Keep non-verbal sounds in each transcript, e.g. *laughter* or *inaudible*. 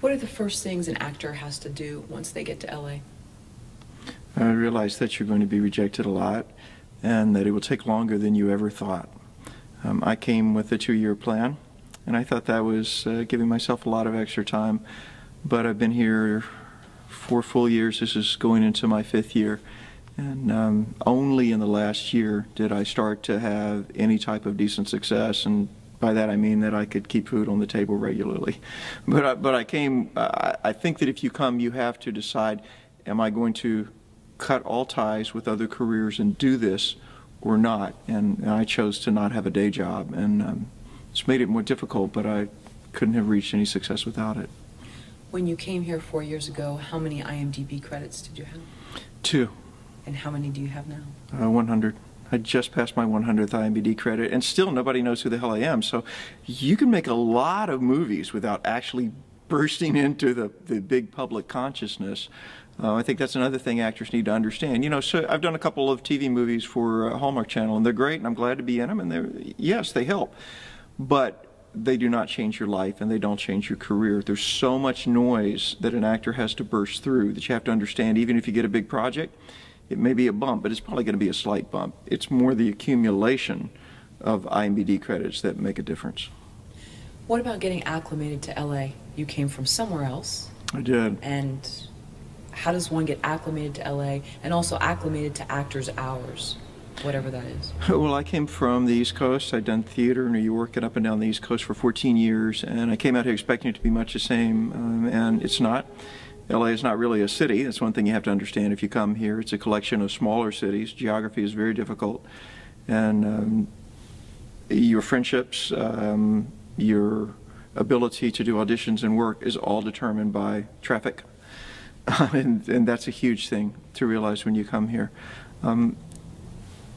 What are the first things an actor has to do once they get to LA? I realize that you're going to be rejected a lot and that it will take longer than you ever thought. Um, I came with a two-year plan, and I thought that was uh, giving myself a lot of extra time, but I've been here four full years. This is going into my fifth year, and um, only in the last year did I start to have any type of decent success, and by that I mean that I could keep food on the table regularly. But I, but I came. Uh, I think that if you come, you have to decide: Am I going to cut all ties with other careers and do this or not. And, and I chose to not have a day job. And um, it's made it more difficult, but I couldn't have reached any success without it. When you came here four years ago, how many IMDb credits did you have? Two. And how many do you have now? Uh, 100. I just passed my 100th IMDb credit, and still nobody knows who the hell I am. So you can make a lot of movies without actually bursting *laughs* into the, the big public consciousness. Uh, I think that's another thing actors need to understand. You know, so I've done a couple of TV movies for uh, Hallmark Channel, and they're great, and I'm glad to be in them. And they're yes, they help, but they do not change your life, and they don't change your career. There's so much noise that an actor has to burst through that you have to understand. Even if you get a big project, it may be a bump, but it's probably going to be a slight bump. It's more the accumulation of IMBD credits that make a difference. What about getting acclimated to LA? You came from somewhere else. I did. And how does one get acclimated to LA and also acclimated to actors' hours? Whatever that is. *laughs* Well, I came from the East Coast. I'd done theater in New York and up and down the East Coast for 14 years, and I came out here expecting it to be much the same, um, and it's not. LA is not really a city. That's one thing you have to understand if you come here. It's a collection of smaller cities. Geography is very difficult, and um, your friendships, um, your ability to do auditions and work is all determined by traffic. *laughs* and, and, that's a huge thing to realize when you come here. Um,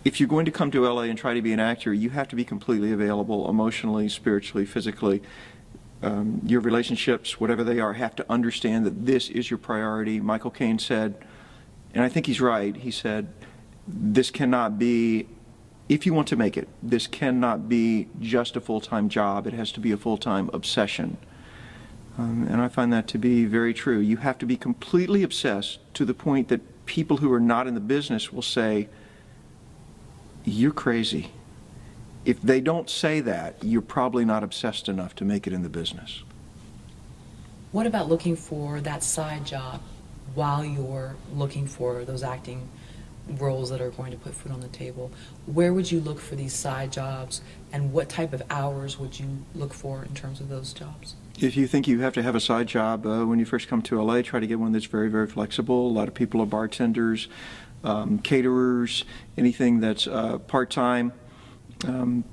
if you're going to come to LA and try to be an actor, you have to be completely available emotionally, spiritually, physically. Um, your relationships, whatever they are, have to understand that this is your priority. Michael Caine said, and I think he's right, he said, this cannot be, if you want to make it, this cannot be just a full-time job. It has to be a full-time obsession. Um, and I find that to be very true. You have to be completely obsessed to the point that people who are not in the business will say, You're crazy. If they don't say that, you're probably not obsessed enough to make it in the business. What about looking for that side job while you're looking for those acting roles that are going to put food on the table? Where would you look for these side jobs, and what type of hours would you look for in terms of those jobs? If you think you have to have a side job uh, when you first come to LA, try to get one that's very, very flexible. A lot of people are bartenders, um, caterers, anything that's uh, part-time. Um,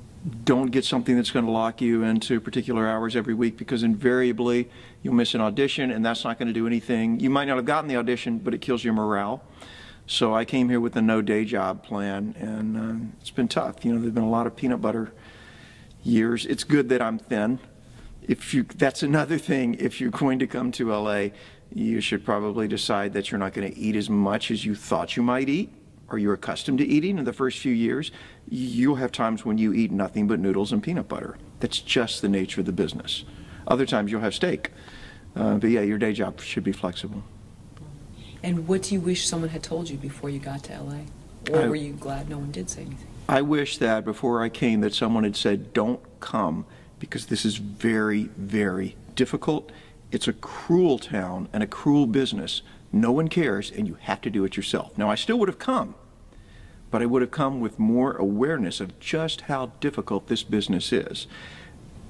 don't get something that's going to lock you into particular hours every week because invariably you'll miss an audition and that's not going to do anything. You might not have gotten the audition, but it kills your morale. So I came here with a no day job plan and uh, it's been tough. You know, there's been a lot of peanut butter years. It's good that I'm thin if you, that's another thing. If you're going to come to LA, you should probably decide that you're not going to eat as much as you thought you might eat or you're accustomed to eating in the first few years. You'll have times when you eat nothing but noodles and peanut butter. That's just the nature of the business. Other times you'll have steak. Uh, but yeah, your day job should be flexible. And what do you wish someone had told you before you got to LA? Or I, were you glad no one did say anything? I wish that before I came that someone had said, don't come because this is very, very difficult. It's a cruel town and a cruel business. No one cares, and you have to do it yourself. Now, I still would have come, but I would have come with more awareness of just how difficult this business is.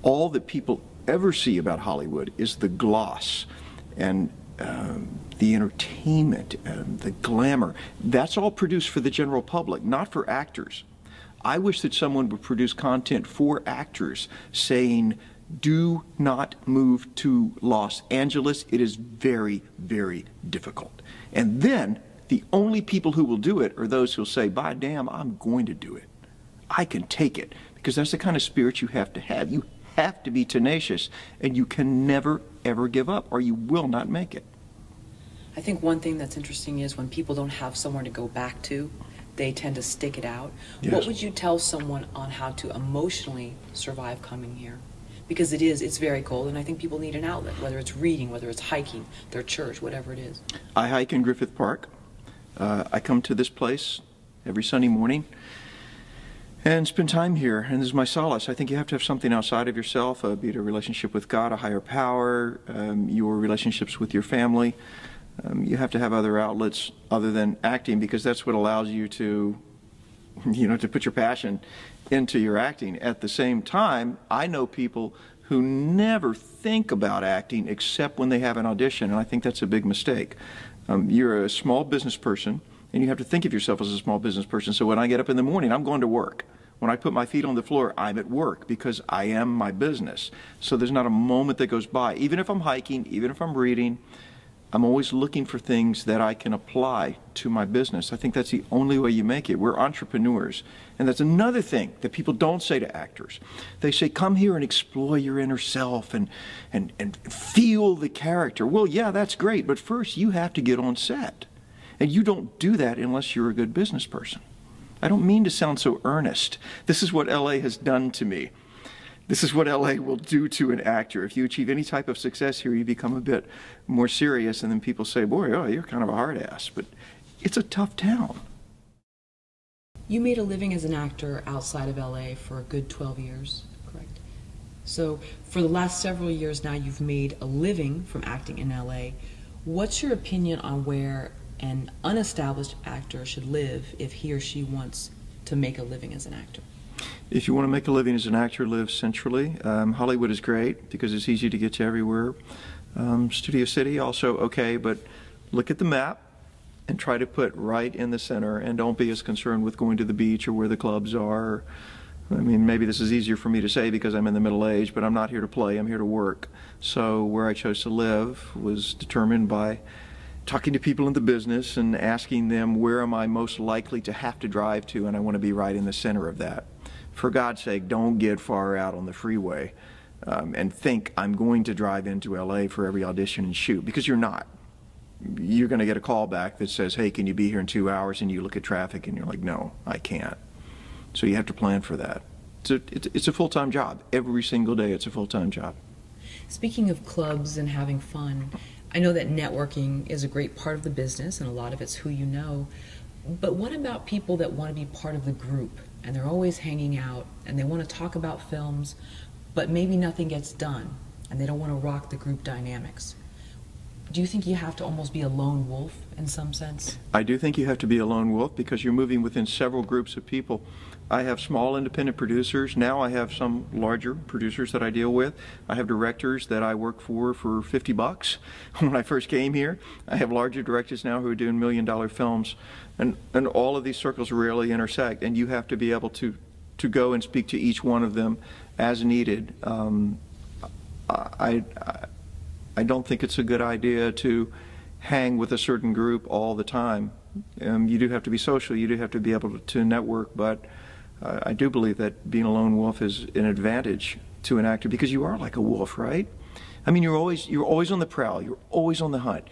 All that people ever see about Hollywood is the gloss and um, the entertainment, and the glamour. That's all produced for the general public, not for actors. I wish that someone would produce content for actors saying, do not move to Los Angeles. It is very, very difficult. And then the only people who will do it are those who'll say, by damn, I'm going to do it. I can take it. Because that's the kind of spirit you have to have. You have to be tenacious, and you can never, ever give up, or you will not make it. I think one thing that's interesting is when people don't have somewhere to go back to, they tend to stick it out. Yes. What would you tell someone on how to emotionally survive coming here? because it is, it's very cold, and I think people need an outlet, whether it's reading, whether it's hiking, their church, whatever it is. I hike in Griffith Park. Uh, I come to this place every Sunday morning and spend time here, and this is my solace. I think you have to have something outside of yourself, uh, be it a relationship with God, a higher power, um, your relationships with your family. Um, you have to have other outlets other than acting because that's what allows you to, *laughs* you know, to put your passion into your acting. At the same time, I know people who never think about acting except when they have an audition, and I think that's a big mistake. Um, you're a small business person, and you have to think of yourself as a small business person. So when I get up in the morning, I'm going to work. When I put my feet on the floor, I'm at work because I am my business. So there's not a moment that goes by. Even if I'm hiking, even if I'm reading, I'm always looking for things that I can apply to my business. I think that's the only way you make it. We're entrepreneurs. And that's another thing that people don't say to actors. They say, come here and explore your inner self and, and, and feel the character. Well, yeah, that's great, but first you have to get on set. And you don't do that unless you're a good business person. I don't mean to sound so earnest. This is what LA has done to me. This is what LA will do to an actor. If you achieve any type of success here, you become a bit more serious, and then people say, Boy, oh, you're kind of a hard ass. But it's a tough town. You made a living as an actor outside of LA for a good 12 years, correct? So, for the last several years now, you've made a living from acting in LA. What's your opinion on where an unestablished actor should live if he or she wants to make a living as an actor? If you want to make a living as an actor, live centrally. Um, Hollywood is great because it's easy to get to everywhere. Um, Studio City also okay, but look at the map and try to put right in the center and don't be as concerned with going to the beach or where the clubs are. I mean, maybe this is easier for me to say because I'm in the middle age, but I'm not here to play, I'm here to work. So where I chose to live was determined by talking to people in the business and asking them where am I most likely to have to drive to, and I want to be right in the center of that for God's sake, don't get far out on the freeway um, and think I'm going to drive into LA for every audition and shoot because you're not. You're going to get a call back that says, hey, can you be here in two hours? And you look at traffic and you're like, no, I can't. So you have to plan for that. It's a, it's a full time job. Every single day, it's a full time job. Speaking of clubs and having fun, I know that networking is a great part of the business and a lot of it's who you know. But what about people that want to be part of the group and they're always hanging out and they want to talk about films, but maybe nothing gets done and they don't want to rock the group dynamics? Do you think you have to almost be a lone wolf in some sense? I do think you have to be a lone wolf because you're moving within several groups of people. I have small independent producers. Now I have some larger producers that I deal with. I have directors that I work for for 50 bucks *laughs* when I first came here. I have larger directors now who are doing million dollar films. And, and all of these circles rarely intersect, and you have to be able to, to go and speak to each one of them as needed. Um, I, I, I don't think it's a good idea to hang with a certain group all the time. Um, you do have to be social, you do have to be able to network, but uh, I do believe that being a lone wolf is an advantage to an actor because you are like a wolf, right? I mean, you're always you're always on the prowl. You're always on the hunt.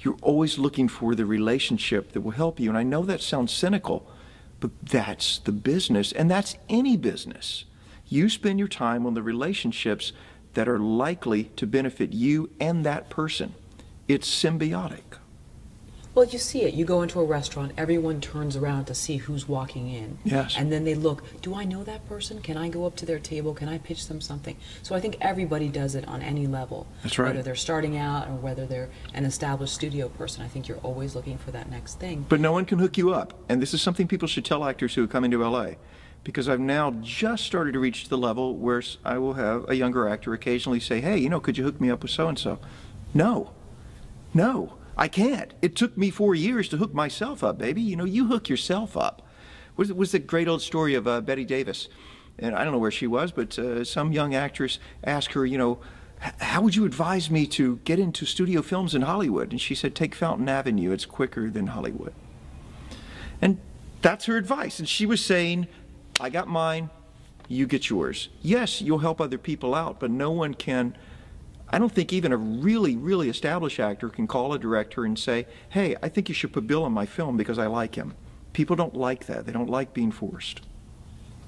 You're always looking for the relationship that will help you. And I know that sounds cynical, but that's the business, and that's any business. You spend your time on the relationships that are likely to benefit you and that person. It's symbiotic. Well, you see it. You go into a restaurant, everyone turns around to see who's walking in. Yes. And then they look, do I know that person? Can I go up to their table? Can I pitch them something? So I think everybody does it on any level. That's right. Whether they're starting out or whether they're an established studio person, I think you're always looking for that next thing. But no one can hook you up. And this is something people should tell actors who come into LA. Because I've now just started to reach the level where I will have a younger actor occasionally say, hey, you know, could you hook me up with so and so? No. No. I can't. It took me four years to hook myself up, baby. You know, you hook yourself up. Was it was the great old story of uh, Bette Davis, and I don't know where she was, but uh, some young actress asked her, you know, how would you advise me to get into studio films in Hollywood? And she said, take Fountain Avenue. It's quicker than Hollywood. And that's her advice. And she was saying, I got mine, you get yours. Yes, you'll help other people out, but no one can I don't think even a really, really established actor can call a director and say, hey, I think you should put Bill in my film because I like him. People don't like that. They don't like being forced.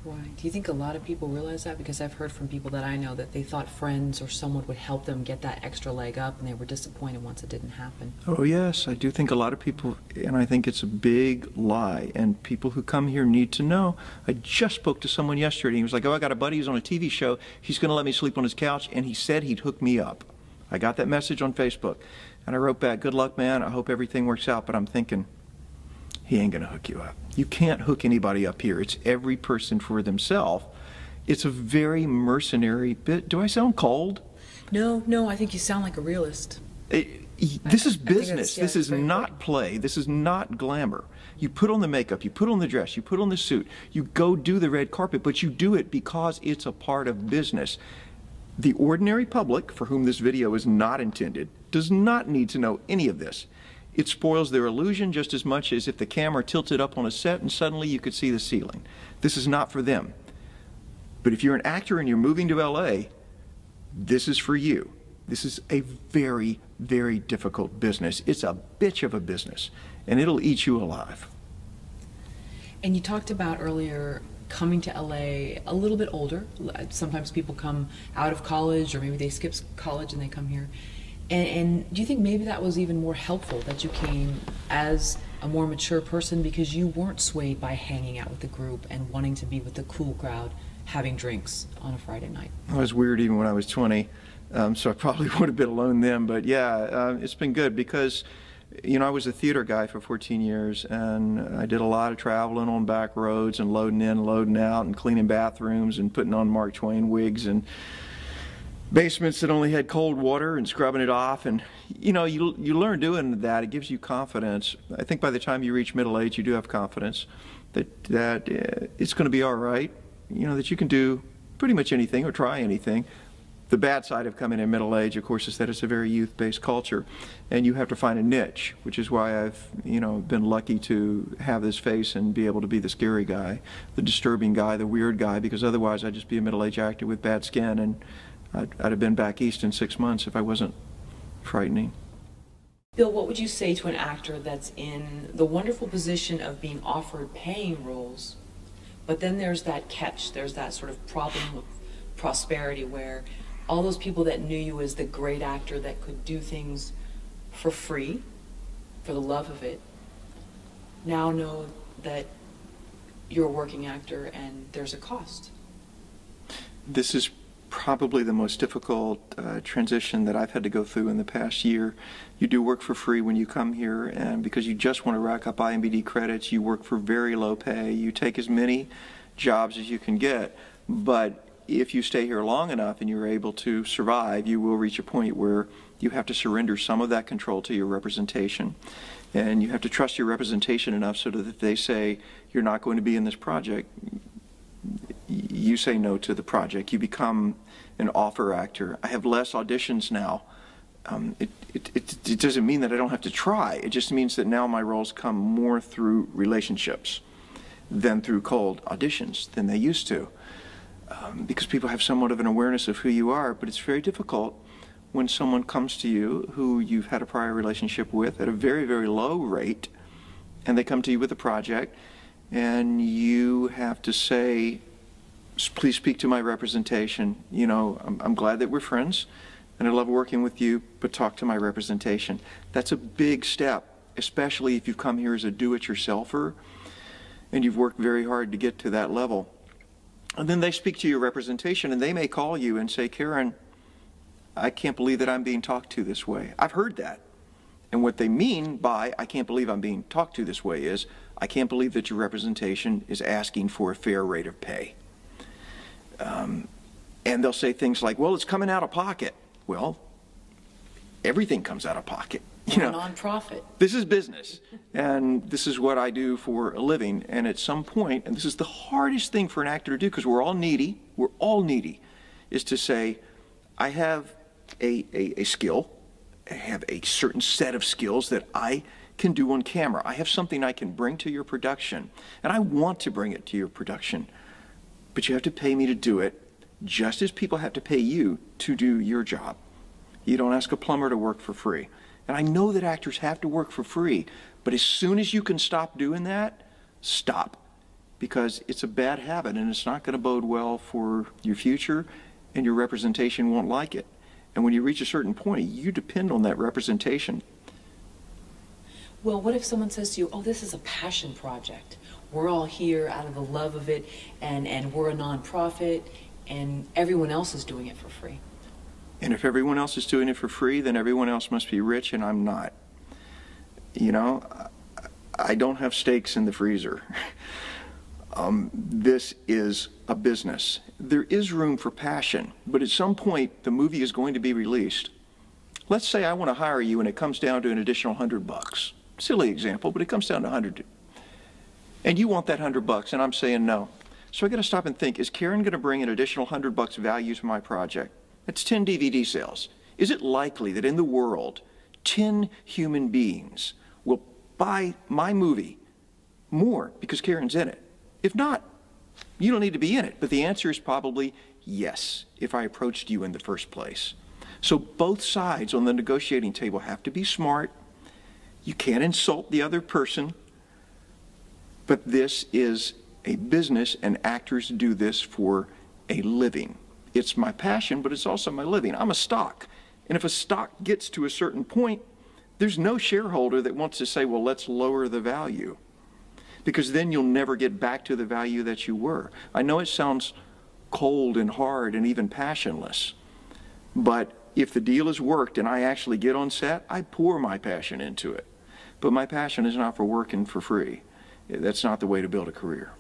Why? Do you think a lot of people realize that? Because I've heard from people that I know that they thought friends or someone would help them get that extra leg up, and they were disappointed once it didn't happen. Oh, yes, I do think a lot of people, and I think it's a big lie. And people who come here need to know. I just spoke to someone yesterday. He was like, Oh, I got a buddy who's on a TV show. He's going to let me sleep on his couch, and he said he'd hook me up. I got that message on Facebook. And I wrote back, Good luck, man. I hope everything works out. But I'm thinking, he ain't going to hook you up. You can't hook anybody up here. It's every person for themselves. It's a very mercenary bit. Do I sound cold? No, no, I think you sound like a realist. Eh, it, this is business. yeah, this is not play. This is not glamour. You put on the makeup, you put on the dress, you put on the suit, you go do the red carpet, but you do it because it's a part of business. The ordinary public, for whom this video is not intended, does not need to know any of this. It spoils their illusion just as much as if the camera tilted up on a set and suddenly you could see the ceiling. This is not for them. But if you're an actor and you're moving to LA, this is for you. This is a very, very difficult business. It's a bitch of a business, and it'll eat you alive. And you talked about earlier coming to LA a little bit older. Sometimes people come out of college, or maybe they skip college and they come here. And, and do you think maybe that was even more helpful that you came as a more mature person because you weren't swayed by hanging out with the group and wanting to be with the cool crowd having drinks on a Friday night? I was weird even when I was 20, um, so I probably *laughs* would have been alone then. But yeah, uh, it's been good because, you know, I was a theater guy for 14 years, and I did a lot of traveling on back roads and loading in, loading out, and cleaning bathrooms and putting on Mark Twain wigs and basements that only had cold water and scrubbing it off. And you know you you learn doing that. It gives you confidence. I think by the time you reach middle age you do have confidence that that uh, it's going to be all right. You know that you can do pretty much anything or try anything. The bad side of coming in middle age of course is that it's a very youth based culture and you have to find a niche which is why i've you know been lucky to have this face and be able to be the scary guy the disturbing guy the weird guy because otherwise i'd just be a middle aged actor with bad skin and I'd, I'd have been back east in six months if I wasn't frightening. Bill, what would you say to an actor that's in the wonderful position of being offered paying roles, but then there's that catch, there's that sort of problem of prosperity where all those people that knew you as the great actor that could do things for free, for the love of it, now know that you're a working actor and there's a cost. This is probably the most difficult uh, transition that I've had to go through in the past year. You do work for free when you come here, and because you just want to rack up IMBD credits, you work for very low pay. You take as many jobs as you can get, but if you stay here long enough and you're able to survive, you will reach a point where you have to surrender some of that control to your representation. And you have to trust your representation enough so that if they say you're not going to be in this project, you say no to the project. You become an offer actor. I have less auditions now. Um, it, it, it, it, doesn't mean that I don't have to try. It just means that now my roles come more through relationships than through cold auditions than they used to. Um, because people have somewhat of an awareness of who you are, but it's very difficult when someone comes to you who you've had a prior relationship with at a very, very low rate, and they come to you with a project, and you have to say, please speak to my representation. You know, I'm, I'm, glad that we're friends and I love working with you, but talk to my representation. That's a big step, especially if you've come here as a do it yourselfer and you've worked very hard to get to that level. And then they speak to your representation and they may call you and say, Karen, I can't believe that I'm being talked to this way. I've heard that. And what they mean by I can't believe I'm being talked to this way is I can't believe that your representation is asking for a fair rate of pay. Um, and they'll say things like, well, it's coming out of pocket. Well, everything comes out of pocket. *laughs* You know, a nonprofit. this is business, and this is what I do for a living. And at some point, and this is the hardest thing for an actor to do because we're all needy, we're all needy, is to say, I have a, a, a skill, I have a certain set of skills that I can do on camera. I have something I can bring to your production, and I want to bring it to your production. But you have to pay me to do it, just as people have to pay you to do your job. You don't ask a plumber to work for free. And I know that actors have to work for free, but as soon as you can stop doing that, stop. because it's a bad habit and it's not going to bode well for your future and your representation won't like it. And when you reach a certain point, you depend on that representation. Well, what if someone says to you, "Oh, this is a passion project. We're all here out of the love of it, and and we're a nonprofit, and everyone else is doing it for free." And if everyone else is doing it for free, then everyone else must be rich and I'm not. You know, I don't have steaks in the freezer. *laughs* Um, this is a business. There is room for passion, but at some point the movie is going to be released. Let's say I want to hire you and it comes down to an additional hundred bucks. Silly example, but it comes down to hundred. And you want that hundred bucks, and I'm saying no. So I got to stop and think: Is Karen going to bring an additional hundred bucks value to my project? That's 10 DVD sales. Is it likely that in the world, 10 human beings will buy my movie more because Karen's in it? If not, you don't need to be in it. But the answer is probably yes, if I approached you in the first place. So both sides on the negotiating table have to be smart. You can't insult the other person. But this is a business, and actors do this for a living. It's my passion, but it's also my living. I'm a stock. And if a stock gets to a certain point, there's no shareholder that wants to say, well, let's lower the value. Because then you'll never get back to the value that you were. I know it sounds cold and hard and even passionless, but if the deal is worked and I actually get on set, I pour my passion into it. But my passion is not for working for free. That's not the way to build a career.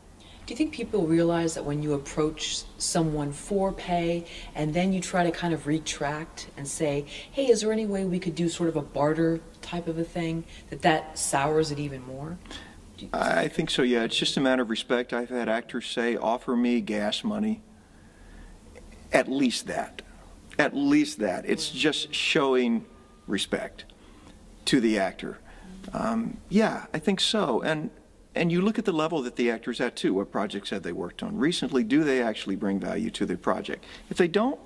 Do you think people realize that when you approach someone for pay and then you try to kind of retract and say, hey, is there any way we could do sort of a barter type of a thing, that that sours it even more? I think so, yeah. It's just a matter of respect. I've had actors say, offer me gas money. At least that. At least that. It's just showing respect to the actor. Um, yeah, I think so. And and you look at the level that the actor's at too, what projects have they worked on recently, do they actually bring value to the project? If they don't,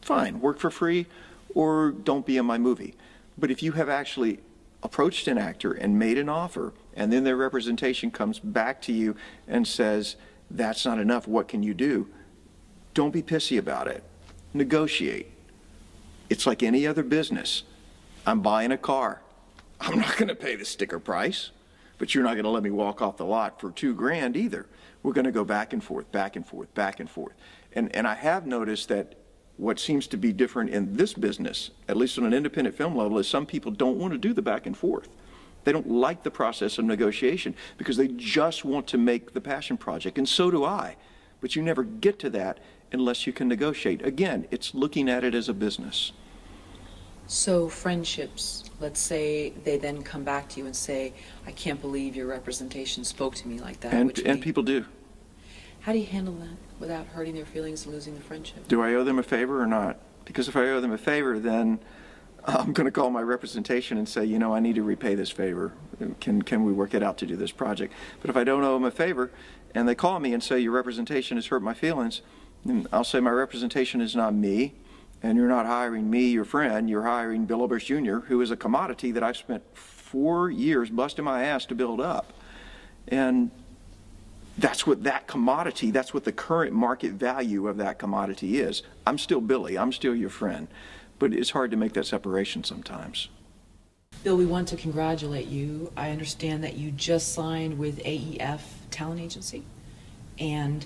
fine, work for free or don't be in my movie. But if you have actually approached an actor and made an offer and then their representation comes back to you and says, that's not enough, what can you do? Don't be pissy about it. Negotiate. It's like any other business. I'm buying a car. I'm not going to pay the sticker price but you're not going to let me walk off the lot for two grand either. We're going to go back and forth, back and forth, back and forth. And, and I have noticed that what seems to be different in this business, at least on an independent film level, is some people don't want to do the back and forth. They don't like the process of negotiation because they just want to make the passion project, and so do I. But you never get to that unless you can negotiate. Again, it's looking at it as a business. So friendships, let's say they then come back to you and say, I can't believe your representation spoke to me like that. And, and people do. How do you handle that without hurting their feelings and losing the friendship? Do I owe them a favor or not? Because if I owe them a favor, then *laughs* I'm going to call my representation and say, you know, I need to repay this favor. Can, can we work it out to do this project? But if I don't owe them a favor and they call me and say, your representation has hurt my feelings, then I'll say my representation is not me and you're not hiring me, your friend, you're hiring Bill Oberst Jr., who is a commodity that I've spent four years busting my ass to build up. And that's what that commodity, that's what the current market value of that commodity is. I'm still Billy, I'm still your friend. But it's hard to make that separation sometimes. Bill, we want to congratulate you. I understand that you just signed with AEF Talent Agency. And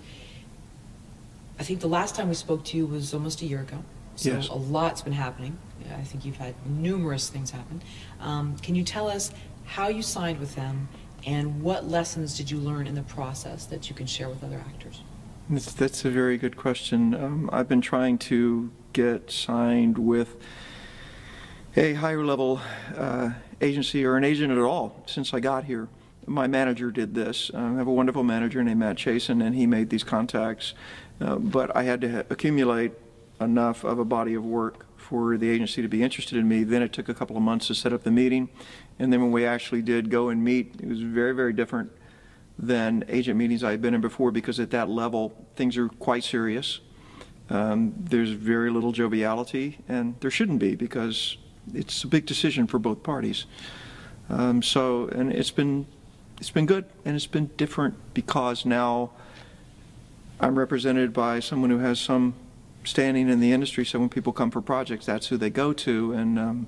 I think the last time we spoke to you was almost a year ago. So yes. a lot's been happening. I think you've had numerous things happen. Um, can you tell us how you signed with them and what lessons did you learn in the process that you can share with other actors? That's, that's a very good question. Um, I've been trying to get signed with a higher level uh, agency or an agent at all since I got here. My manager did this. Uh, I have a wonderful manager named Matt Chasen, and he made these contacts. Uh, but I had to accumulate enough of a body of work for the agency to be interested in me. Then it took a couple of months to set up the meeting. And then when we actually did go and meet, it was very, very different than agent meetings I had been in before because at that level, things are quite serious. Um, there's very little joviality, and there shouldn't be because it's a big decision for both parties. Um, so, and it's been it's been good and it's been different because now I'm represented by someone who has some standing in the industry. So when people come for projects, that's who they go to. And um,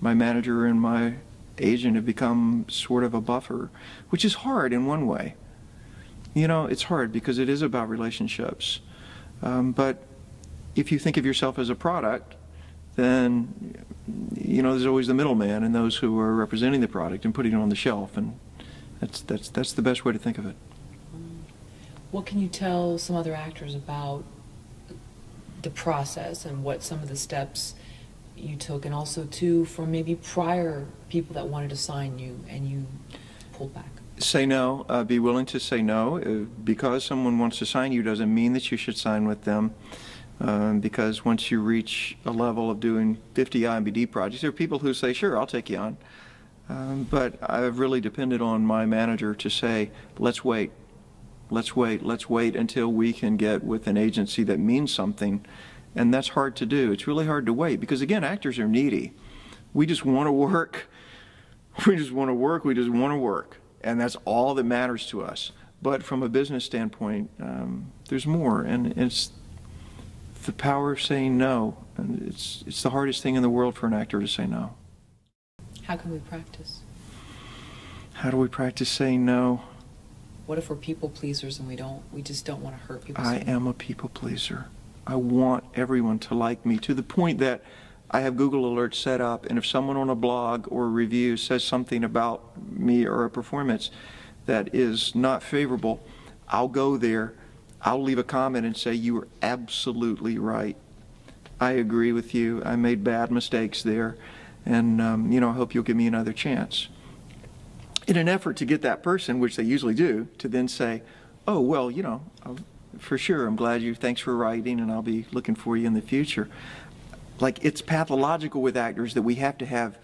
my manager and my agent have become sort of a buffer, which is hard in one way. You know, it's hard because it is about relationships. Um, but if you think of yourself as a product, then you know there's always the middleman and those who are representing the product and putting it on the shelf, and that's that's that's the best way to think of it. What can you tell some other actors about the process and what some of the steps you took, and also too from maybe prior people that wanted to sign you and you pulled back? Say no. Uh, be willing to say no. Uh, because someone wants to sign you doesn't mean that you should sign with them. Um, because once you reach a level of doing 50 IMBD projects, there are people who say, sure, I'll take you on. Um, but I've really depended on my manager to say, let's wait. Let's wait. Let's wait until we can get with an agency that means something. And that's hard to do. It's really hard to wait because, again, actors are needy. We just want to work. *laughs* We just want to work. We just want to work. And that's all that matters to us. But from a business standpoint, um, there's more. And it's the power of saying no. And it's, it's the hardest thing in the world for an actor to say no. How can we practice? How do we practice saying no? What if we're people pleasers and we don't, we just don't want to hurt people? I am a people pleaser. I want everyone to like me to the point that I have Google Alerts set up, and if someone on a blog or a review says something about me or a performance that is not favorable, I'll go there I'll leave a comment and say, You were absolutely right. I agree with you. I made bad mistakes there. And, um, you know, I hope you'll give me another chance. In an effort to get that person, which they usually do, to then say, Oh, well, you know, for sure, I'm glad you, thanks for writing, and I'll be looking for you in the future. Like, it's pathological with actors that we have to have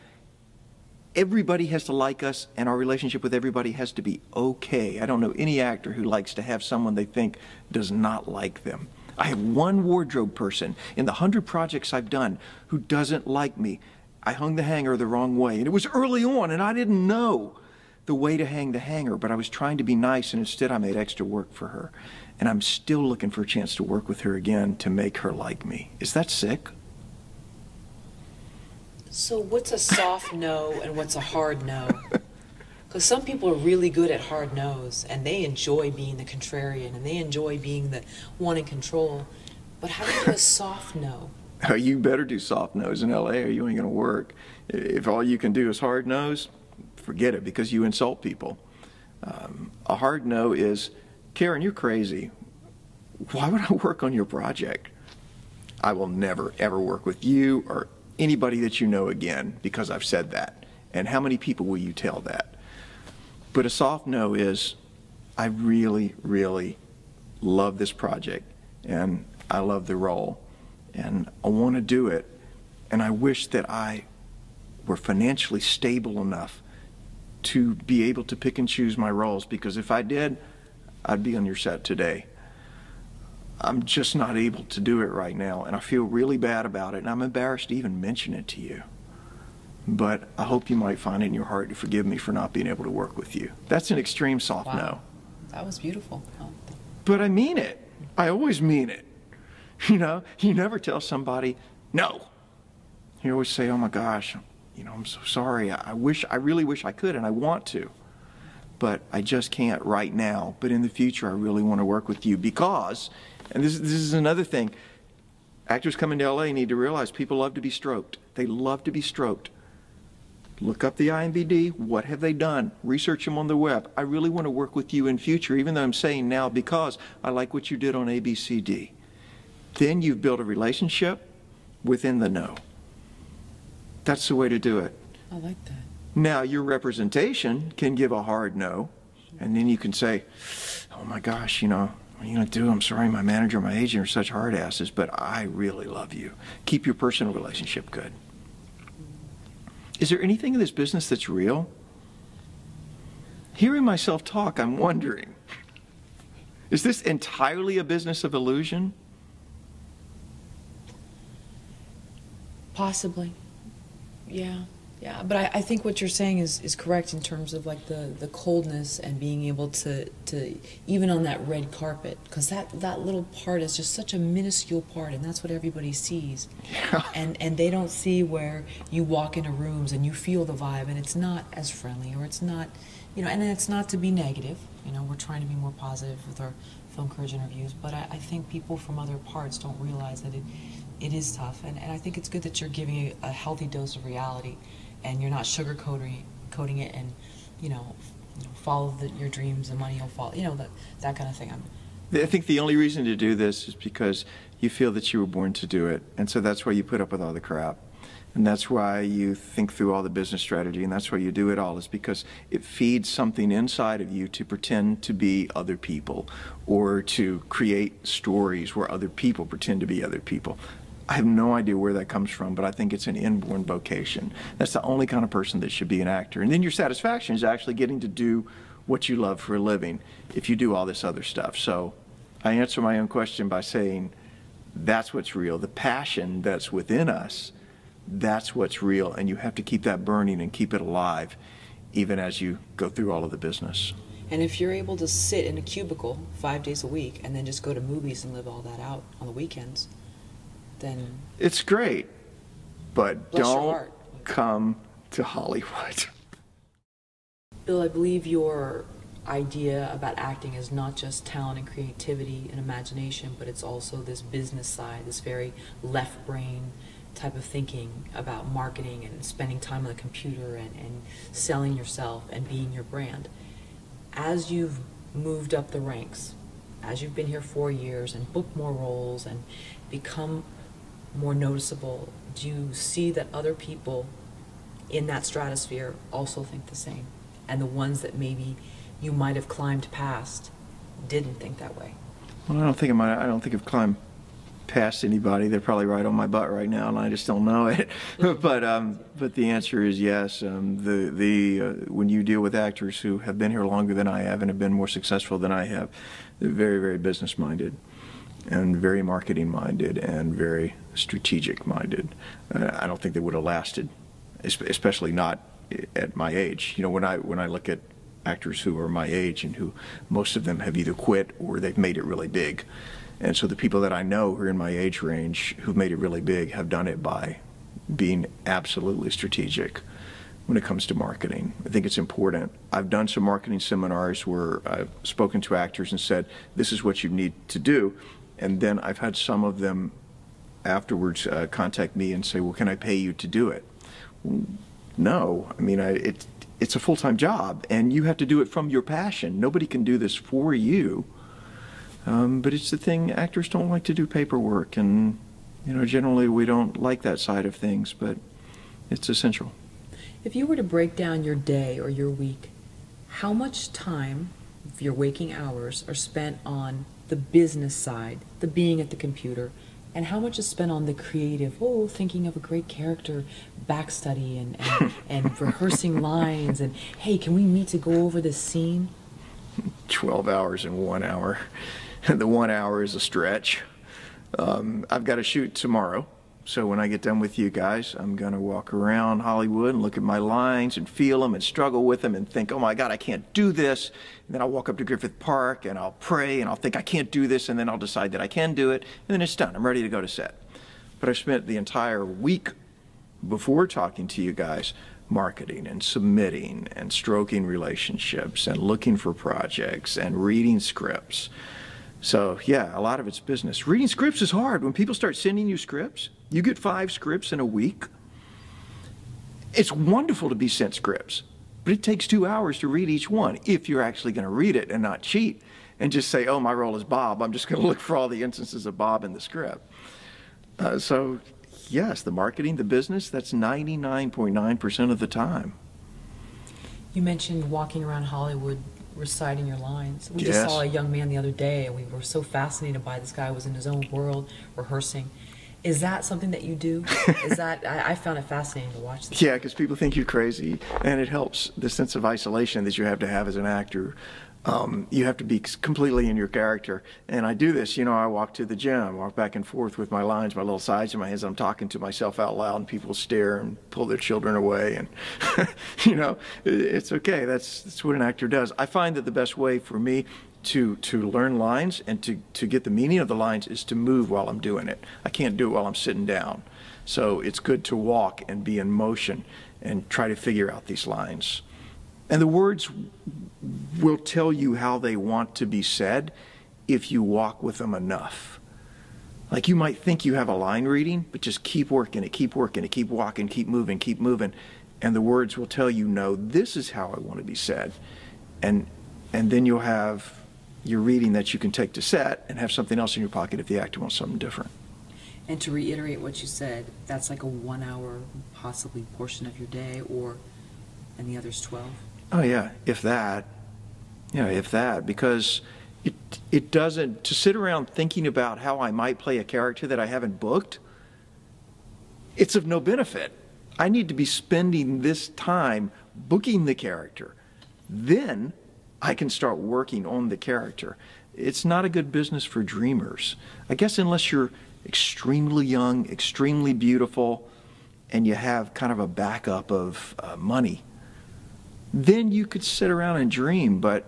everybody has to like us and our relationship with everybody has to be okay. I don't know any actor who likes to have someone they think does not like them. I have one wardrobe person in the hundred projects I've done who doesn't like me. I hung the hanger the wrong way, and it was early on, and I didn't know the way to hang the hanger, but I was trying to be nice, and instead I made extra work for her. And I'm still looking for a chance to work with her again to make her like me. Is that sick? So, what's a soft *laughs* no and what's a hard no? Because some people are really good at hard no's and they enjoy being the contrarian and they enjoy being the one in control. But how do you do a soft no? Oh, *laughs* you better do soft no's in LA or you ain't going to work. If all you can do is hard no's, forget it because you insult people. Um, a hard no is, Karen, you're crazy. Why would I work on your project? I will never, ever work with you or anybody that you know again because I've said that. And how many people will you tell that? But a soft no is, I really, really love this project and I love the role and I want to do it. And I wish that I were financially stable enough to be able to pick and choose my roles because if I did, I'd be on your set today. I'm just not able to do it right now, and I feel really bad about it, and I'm embarrassed to even mention it to you. But I hope you might find it in your heart to forgive me for not being able to work with you. That's an extreme soft Wow. no. That was beautiful. Oh, But I mean it. I always mean it. *laughs* You know, you never tell somebody no. You always say, "Oh my gosh, you know, I'm so sorry. I wish, I really wish I could, and I want to, but I just can't right now. But in the future, I really want to work with you because, and this this is another thing. Actors coming to LA need to realize people love to be stroked. They love to be stroked. Look up the IMBD. What have they done? Research them on the web. I really want to work with you in future, even though I'm saying now because I like what you did on ABCD. Then you've built a relationship within the no. That's the way to do it. I like that. Now, your representation can give a hard no, and then you can say, oh my gosh, you know, what are you going to do? I'm sorry, my manager, my agent are such hard asses, but I really love you. Keep your personal relationship good. Is there anything in this business that's real? Hearing myself talk, I'm wondering, is this entirely a business of illusion? Possibly. Yeah. Yeah, but I, I think what you're saying is, is correct in terms of like the, the coldness and being able to, to even on that red carpet because that, that little part is just such a minuscule part and that's what everybody sees Yeah. and and they don't see where you walk into rooms and you feel the vibe and it's not as friendly or it's not you know and it's not to be negative you know we're trying to be more positive with our film courage interviews but I, I think people from other parts don't realize that it it is tough and, and I think it's good that you're giving a, healthy dose of reality and you're not sugarcoating coating it and you know, you know follow the, your dreams and money will follow you know that that kind of thing I'm I think the only reason to do this is because you feel that you were born to do it. And so that's why you put up with all the crap. And that's why you think through all the business strategy. And that's why you do it all, is because it feeds something inside of you to pretend to be other people or to create stories where other people pretend to be other people. I have no idea where that comes from, but I think it's an inborn vocation. That's the only kind of person that should be an actor. And then your satisfaction is actually getting to do what you love for a living if you do all this other stuff. So I answer my own question by saying that's what's real. The passion that's within us, that's what's real. And you have to keep that burning and keep it alive even as you go through all of the business. And if you're able to sit in a cubicle five days a week and then just go to movies and live all that out on the weekends, then It's great, but Bless your don't heart. come to Hollywood. *laughs* Bill, I believe your idea about acting is not just talent and creativity and imagination, but it's also this business side, this very left brain type of thinking about marketing and spending time on the computer and, and selling yourself and being your brand. As you've moved up the ranks, as you've been here four years and booked more roles and become more noticeable, do you see that other people in that stratosphere also think the same? And the ones that maybe you might have climbed past didn't think that way? Well, I don't think I might. I don't think I've climbed past anybody. They're probably right on my butt right now, and I just don't know it. *laughs* but um, but the answer is yes. Um, the the uh, when you deal with actors who have been here longer than I have and have been more successful than I have, they're very very business minded, and very marketing minded, and very strategic minded. Uh, I don't think they would have lasted, especially not at my age. You know, when I when I look at actors who are my age and who most of them have either quit or they've made it really big. And so the people that I know who are in my age range who've made it really big have done it by being absolutely strategic when it comes to marketing. I think it's important. I've done some marketing seminars where I've spoken to actors and said, this is what you need to do. And then I've had some of them afterwards uh, contact me and say, well, can I pay you to do it? No, I mean, I, it, it's a full time job, and you have to do it from your passion. Nobody can do this for you. Um, but it's the thing, actors don't like to do paperwork, and, you know, generally we don't like that side of things, but it's essential. If you were to break down your day or your week, how much time of your waking hours are spent on the business side, the being at the computer, and how much is spent on the creative, oh, thinking of a great character, back study and, and, *laughs* and rehearsing lines, and hey, can we meet to go over this scene? 12 hours in one hour. *laughs* the one hour is a stretch. Um, I've got to shoot tomorrow. So when I get done with you guys, I'm going to walk around Hollywood and look at my lines and feel them and struggle with them and think, oh my God, I can't do this. And then I'll walk up to Griffith Park and I'll pray and I'll think I can't do this. And then I'll decide that I can do it. And then it's done. I'm ready to go to set. But I've spent the entire week before talking to you guys marketing and submitting and stroking relationships and looking for projects and reading scripts. So, yeah, a lot of it's business. Reading scripts is hard. When people start sending you scripts, you get five scripts in a week. It's wonderful to be sent scripts, but it takes two hours to read each one if you're actually going to read it and not cheat and just say, oh, my role is Bob. I'm just going *laughs* to look for all the instances of Bob in the script. Uh, so, yes, the marketing, the business, that's 99.9% of the time. You mentioned walking around Hollywood reciting your lines. We just saw a young man the other day, and we were so fascinated by this guy who was in his own world rehearsing. Is that something that you do? *laughs* Is that I, I found it fascinating to watch this. Yeah, because people think you're crazy, and it helps the sense of isolation that you have to have as an actor. um, you have to be completely in your character. And I do this, you know, I walk to the gym, walk back and forth with my lines, my little sides in my hands. I'm talking to myself out loud, and people stare and pull their children away. And, *laughs* you know, it's okay. That's, that's what an actor does. I find that the best way for me to, to learn lines and to, to get the meaning of the lines is to move while I'm doing it. I can't do it while I'm sitting down. So it's good to walk and be in motion and try to figure out these lines. And the words will tell you how they want to be said if you walk with them enough. Like you might think you have a line reading, but just keep working it, keep working it, keep walking, keep moving, keep moving. And the words will tell you, no, this is how I want to be said. And, and then you'll have your reading that you can take to set and have something else in your pocket if the actor wants something different. And to reiterate what you said, that's like a one hour, possibly portion of your day, or, and the other's 12? Oh yeah, if that. Yeah, if that, because it it doesn't to sit around thinking about how I might play a character that I haven't booked. It's of no benefit. I need to be spending this time booking the character. Then I can start working on the character. It's not a good business for dreamers. I guess unless you're extremely young, extremely beautiful, and you have kind of a backup of uh, money then you could sit around and dream, but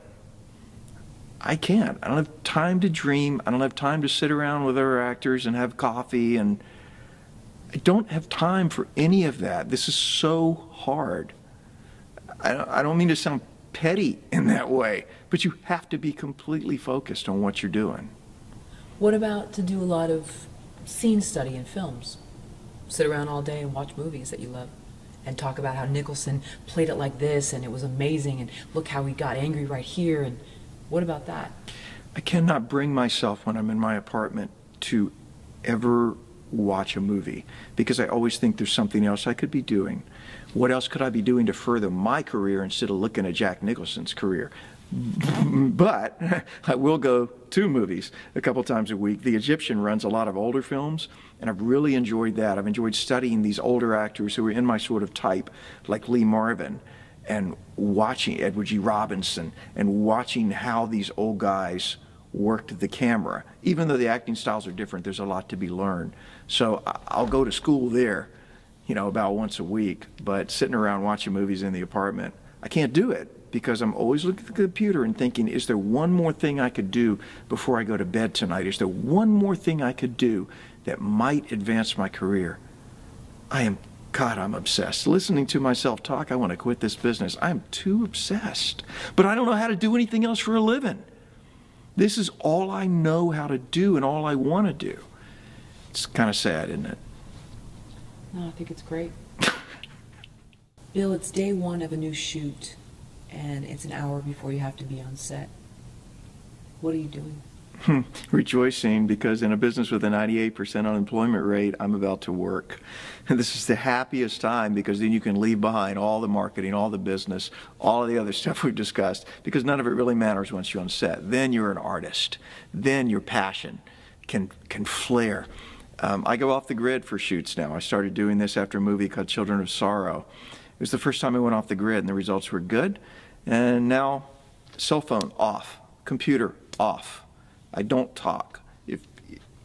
I can't. I don't have time to dream. I don't have time to sit around with other actors and have coffee and I don't have time for any of that. This is so hard. I don't mean to sound petty in that way, but you have to be completely focused on what you're doing. What about to do a lot of scene study in films? Sit around all day and watch movies that you love? and talk about how Nicholson played it like this and it was amazing and look how he got angry right here and what about that? I cannot bring myself when I'm in my apartment to ever watch a movie because I always think there's something else I could be doing. What else could I be doing to further my career instead of looking at Jack Nicholson's career? but *laughs* I will go to movies a couple times a week. The Egyptian runs a lot of older films, and I've really enjoyed that. I've enjoyed studying these older actors who are in my sort of type, like Lee Marvin, and watching Edward G. Robinson, and watching how these old guys worked the camera. Even though the acting styles are different, there's a lot to be learned. So I'll go to school there, you know, about once a week, but sitting around watching movies in the apartment, I can't do it because I'm always looking at the computer and thinking, is there one more thing I could do before I go to bed tonight? Is there one more thing I could do that might advance my career? I am, God, I'm obsessed. Listening to myself talk, I want to quit this business. I'm too obsessed. But I don't know how to do anything else for a living. This is all I know how to do and all I want to do. It's kind of sad, isn't it? No, I think it's great. *laughs* Bill, it's day one of a new shoot and it's an hour before you have to be on set. What are you doing? Hmm. Rejoicing because in a business with a 98% unemployment rate, I'm about to work. And *laughs* this is the happiest time because then you can leave behind all the marketing, all the business, all of the other *laughs* stuff we've discussed because none of it really matters once you're on set. Then you're an artist. Then your passion can, can flare. Um, I go off the grid for shoots now. I started doing this after a movie called Children of Sorrow. It was the first time I went off the grid and the results were good. And now, cell phone off, computer off. I don't talk. If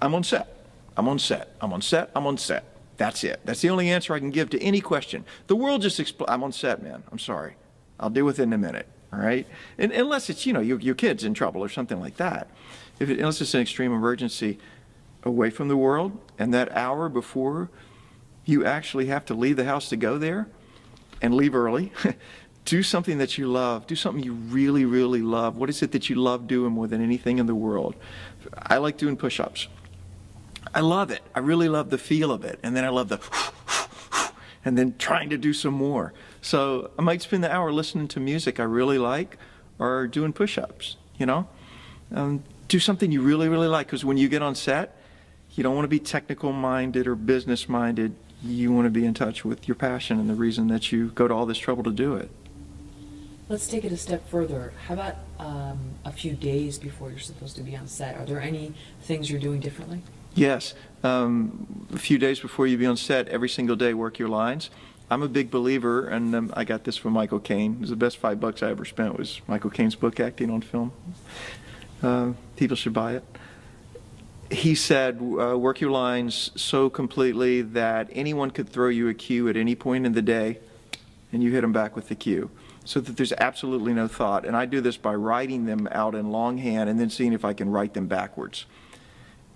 I'm on set, I'm on set. I'm on set. I'm on set. That's it. That's the only answer I can give to any question. The world just expl- I'm on set, man. I'm sorry. I'll deal with it in a minute. All right. And, unless it's you know your, your kid's in trouble or something like that. If it, unless it's an extreme emergency, away from the world, and that hour before you actually have to leave the house to go there, and leave early. *laughs* do something that you love. Do something you really, really love. What is it that you love doing more than anything in the world? I like doing push ups. I love it. I really love the feel of it. And then I love the, *laughs* and then trying to do some more. So I might spend the hour listening to music I really like or doing push ups, you know? Um, do something you really, really like because when you get on set, you don't want to be technical minded or business minded. You want to be in touch with your passion and the reason that you go to all this trouble to do it. Let's take it a step further. How about um, a few days before you're supposed to be on set? Are there any things you're doing differently? Yes. Um, a few days before you be on set, every single day, work your lines. I'm a big believer, and um, I got this from Michael Caine. It was the best five bucks I ever spent was Michael Caine's book, Acting on Film. Uh, people should buy it. He said, uh, work your lines so completely that anyone could throw you a cue at any point in the day, and you hit them back with the cue. So that there's absolutely no thought. And I do this by writing them out in longhand and then seeing if I can write them backwards.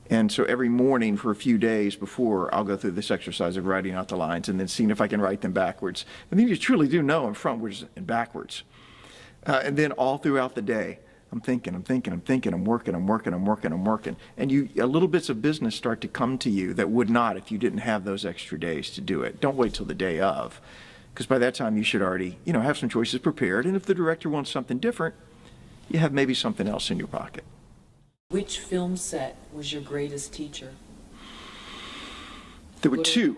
And so every morning for a few days before, I'll go through this exercise of writing out the lines and then seeing if I can write them backwards. And then you truly do know them frontwards and backwards. Uh, and then all throughout the day, I'm thinking, I'm thinking, I'm thinking, I'm working, I'm working, I'm working, I'm working. And you, a little bits of business start to come to you that would not if you didn't have those extra days to do it. Don't wait till the day of, because by that time you should already, you know, have some choices prepared. And if the director wants something different, you have maybe something else in your pocket. Which film set was your greatest teacher? There were two.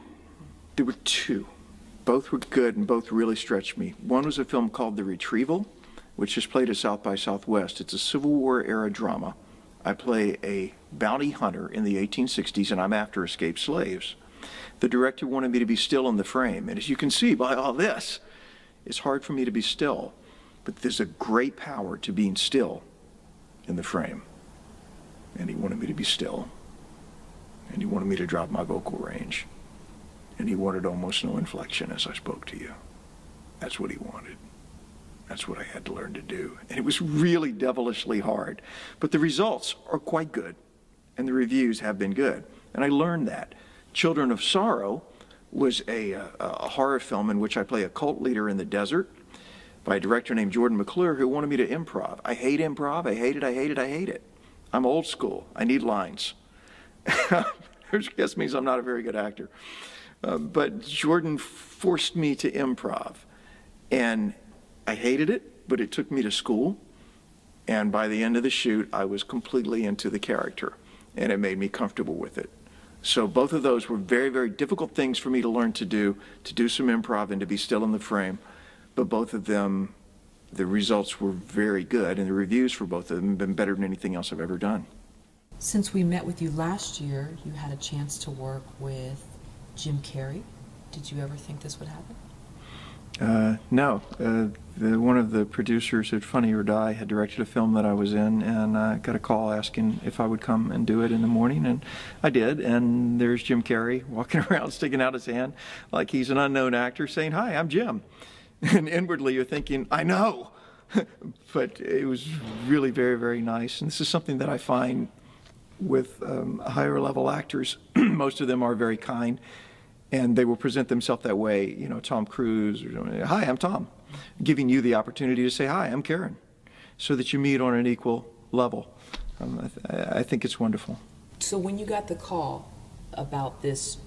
There were two. Both were good and both really stretched me. One was a film called The Retrieval, which is played at South by Southwest. It's a Civil War era drama. I play a bounty hunter in the 1860s and I'm after escaped slaves. The director wanted me to be still in the frame, and as you can see by all this, it's hard for me to be still, but there's a great power to being still in the frame. And he wanted me to be still and he wanted me to drop my vocal range. And he wanted almost no inflection as I spoke to you. That's what he wanted. That's what I had to learn to do. And it was really devilishly hard. But the results are quite good, and the reviews have been good. And I learned that. Children of Sorrow was a, a, a horror film in which I play a cult leader in the desert by a director named Jordan McClure who wanted me to improv. I hate improv. I hate it. I hate it. I hate it. I'm old school. I need lines. *laughs* Which guess means I'm not a very good actor. Uh, but Jordan forced me to improv. And I hated it, but it took me to school. And by the end of the shoot, I was completely into the character, and it made me comfortable with it. So both of those were very, very difficult things for me to learn to do, to do some improv and to be still in the frame. But both of them, the results were very good, and the reviews for both of them have been better than anything else I've ever done. Since we met with you last year, you had a chance to work with Jim Carrey. Did you ever think this would happen? Uh, no, uh, the, one of the producers at Funny or Die had directed a film that I was in, and I got a call asking if I would come and do it in the morning, and I did. And there's Jim Carrey *laughs* walking around, sticking out his hand like he's an unknown actor, saying, "Hi, I'm Jim." *laughs* And inwardly, you're thinking, "I know," *laughs* but it was really very, very nice. And this is something that I find with um, higher level actors. *clears throat* Most of them are very kind and they will present themselves that way. You know, Tom Cruise, or, hi, I'm Tom, giving you the opportunity to say, hi, I'm Karen, so that you meet on an equal level. Um, I, th- I think it's wonderful. So when you got the call about this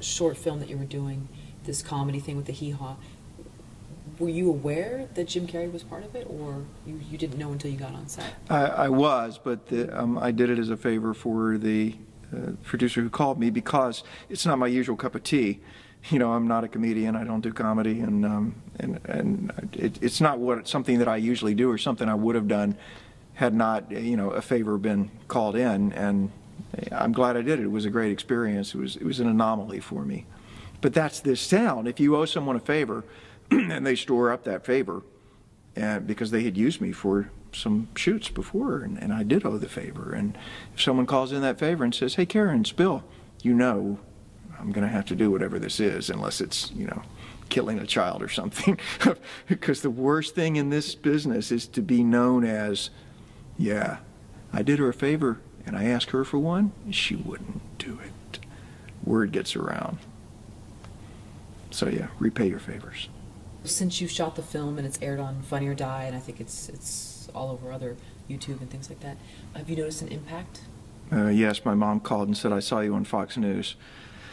short film that you were doing, this comedy thing with the hee haw, were you aware that Jim Carrey was part of it, or you, you didn't know until you got on set? I, I was, but the, um, I did it as a favor for the uh, producer who called me because it's not my usual cup of tea. You know, I'm not a comedian. I don't do comedy, and um, and and it, it's not what something that I usually do or something I would have done had not you know a favor been called in. And I'm glad I did it. It was a great experience. It was it was an anomaly for me. But that's this town. If you owe someone a favor, *clears throat* and they store up that favor, and because they had used me for some shoots before, and, and I did owe the favor. And if someone calls in that favor and says, "Hey, Karen, it's Bill," you know, I'm going to have to do whatever this is, unless it's you know, killing a child or something. *laughs* because the worst thing in this business is to be known as, "Yeah, I did her a favor, and I asked her for one, she wouldn't do it." Word gets around. So yeah, repay your favors. Since you shot the film and it's aired on Funny or Die, and I think it's it's all over other YouTube and things like that, have you noticed an impact? Uh, yes, my mom called and said, I saw you on Fox News.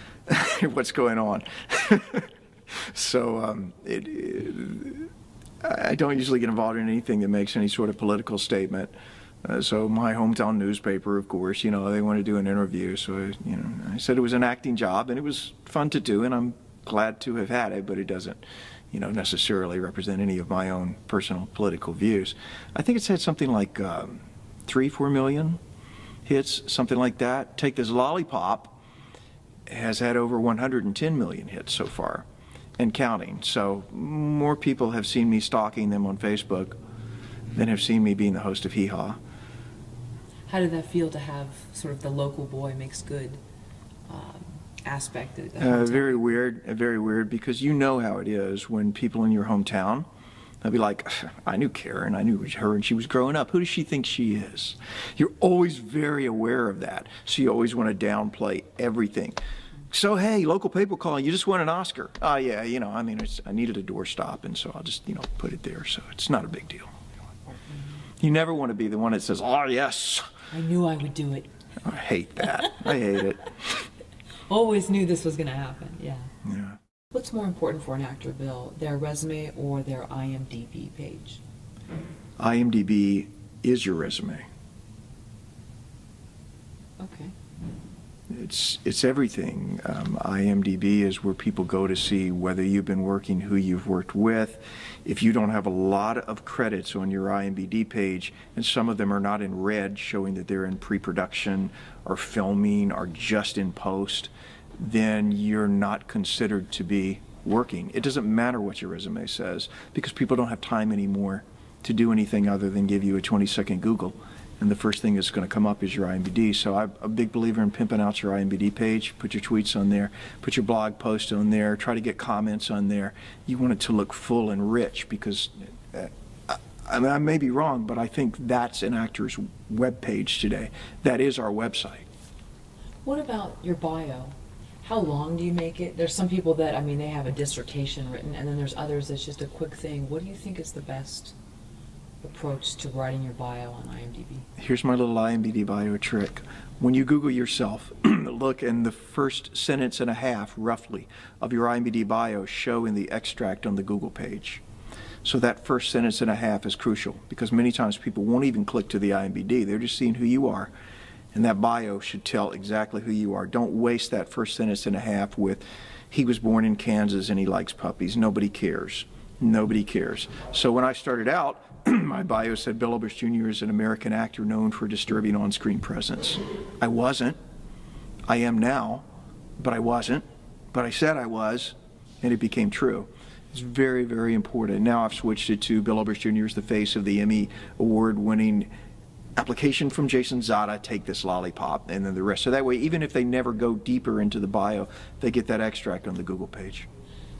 *laughs* What's going on? *laughs* so um, it, it, I don't usually get involved in anything that makes any sort of political statement. Uh, so my hometown newspaper, of course, you know, they want to do an interview. So, you know, I said it was an acting job and it was fun to do and I'm glad to have had it, but it doesn't, you know, necessarily represent any of my own personal political views. I think it's had something like um, three, four million hits, something like that. Take this lollipop has had over 110 million hits so far. and counting. So more people have seen me stalking them on Facebook than have seen me being the host of Hee Haw. How did that feel to have sort of the local boy makes good um, aspect? Of the Uh, very weird, uh, very weird, because you know how it is when people in your hometown, they'll be like, I knew Karen, I knew her, and she was growing up. Who does she think she is? You're always very aware of that, so you always want to downplay everything. So, hey, local paper calling, you just won an Oscar. Oh, yeah, you know, I mean, it's, I needed a doorstop, and so I'll just, you know, put it there, so it's not a big deal. You never want to be the one that says, oh, yes. I knew I would do it. I hate that. I hate it. *laughs* Always knew this was going to happen. Yeah. Yeah. What's more important for an actor, Bill, their resume or their IMDb page? IMDb is your resume. Okay. It's it's everything. Um, IMDb is where people go to see whether you've been working, who you've worked with. If you don't have a lot of credits on your IMDb page, and some of them are not in red, showing that they're in pre-production or filming or just in post, then you're not considered to be working. It doesn't matter what your resume says because people don't have time anymore to do anything other than give you a 20-second Google and the first thing that's going to come up is your IMDb. So I'm a big believer in pimping out your IMDb page. Put your tweets on there, put your blog post on there, try to get comments on there. You want it to look full and rich because uh, I mean, I may be wrong, but I think that's an actor's web page today. That is our website. What about your bio? How long do you make it? There's some people that, I mean, they have a dissertation written, and then there's others that's just a quick thing. What do you think is the best approach to writing your bio on IMDb? Here's my little IMDb bio trick. When you Google yourself, *clears throat* look in the first sentence and a half, roughly, of your IMDb bio show in the extract on the Google page. So that first sentence and a half is crucial because many times people won't even click to the IMDb. They're just seeing who you are. And that bio should tell exactly who you are. Don't waste that first sentence and a half with, he was born in Kansas and he likes puppies. Nobody cares. Nobody cares. So when I started out, *clears throat* my bio said Bill Oberst Jr. is an American actor known for disturbing on-screen presence. I wasn't. I am now, but I wasn't. But I said I was, and it became true. It's very, very important. Now I've switched it to Bill Oberst Jr. is the face of the Emmy award-winning application from Jason Zada, take this lollipop, and then the rest. So that way, even if they never go deeper into the bio, they get that extract on the Google page.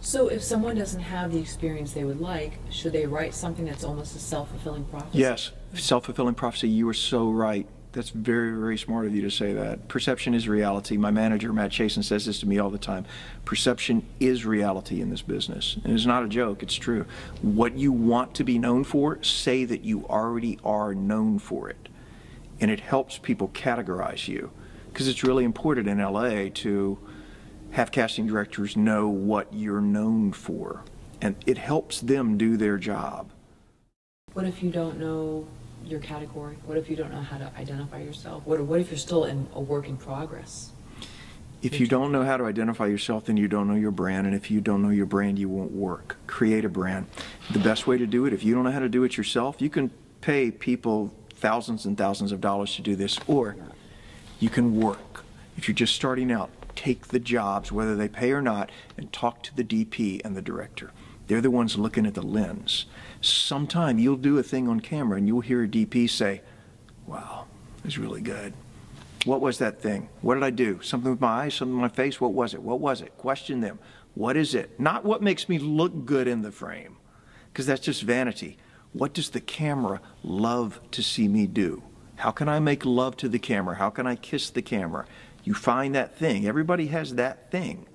So if someone doesn't have the experience they would like, should they write something that's almost a self-fulfilling prophecy? Yes, self-fulfilling prophecy. You are so right. That's very, very smart of you to say that. Perception is reality. My manager, Matt Chasen, says this to me all the time. Perception is reality in this business. And it's not a joke, it's true. What you want to be known for, say that you already are known for it. And it helps people categorize you. Because it's really important in LA to have casting directors know what you're known for. And it helps them do their job. What if you don't know your category? What if you don't know how to identify yourself? What, what if you're still in a work in progress? If you don't know how to identify yourself, then you don't know your brand. And if you don't know your brand, you won't work. Create a brand. The best way to do it, if you don't know how to do it yourself, you can pay people thousands and thousands of dollars to do this, or you can work. If you're just starting out, take the jobs, whether they pay or not, and talk to the DP and the director. They're the ones looking at the lens. Sometime you'll do a thing on camera and you'll hear a DP say, Wow, that's really good. What was that thing? What did I do? Something with my eyes, something with my face? What was it? What was it? Question them. What is it? Not what makes me look good in the frame, because that's just vanity. What does the camera love to see me do? How can I make love to the camera? How can I kiss the camera? You find that thing. Everybody has that thing.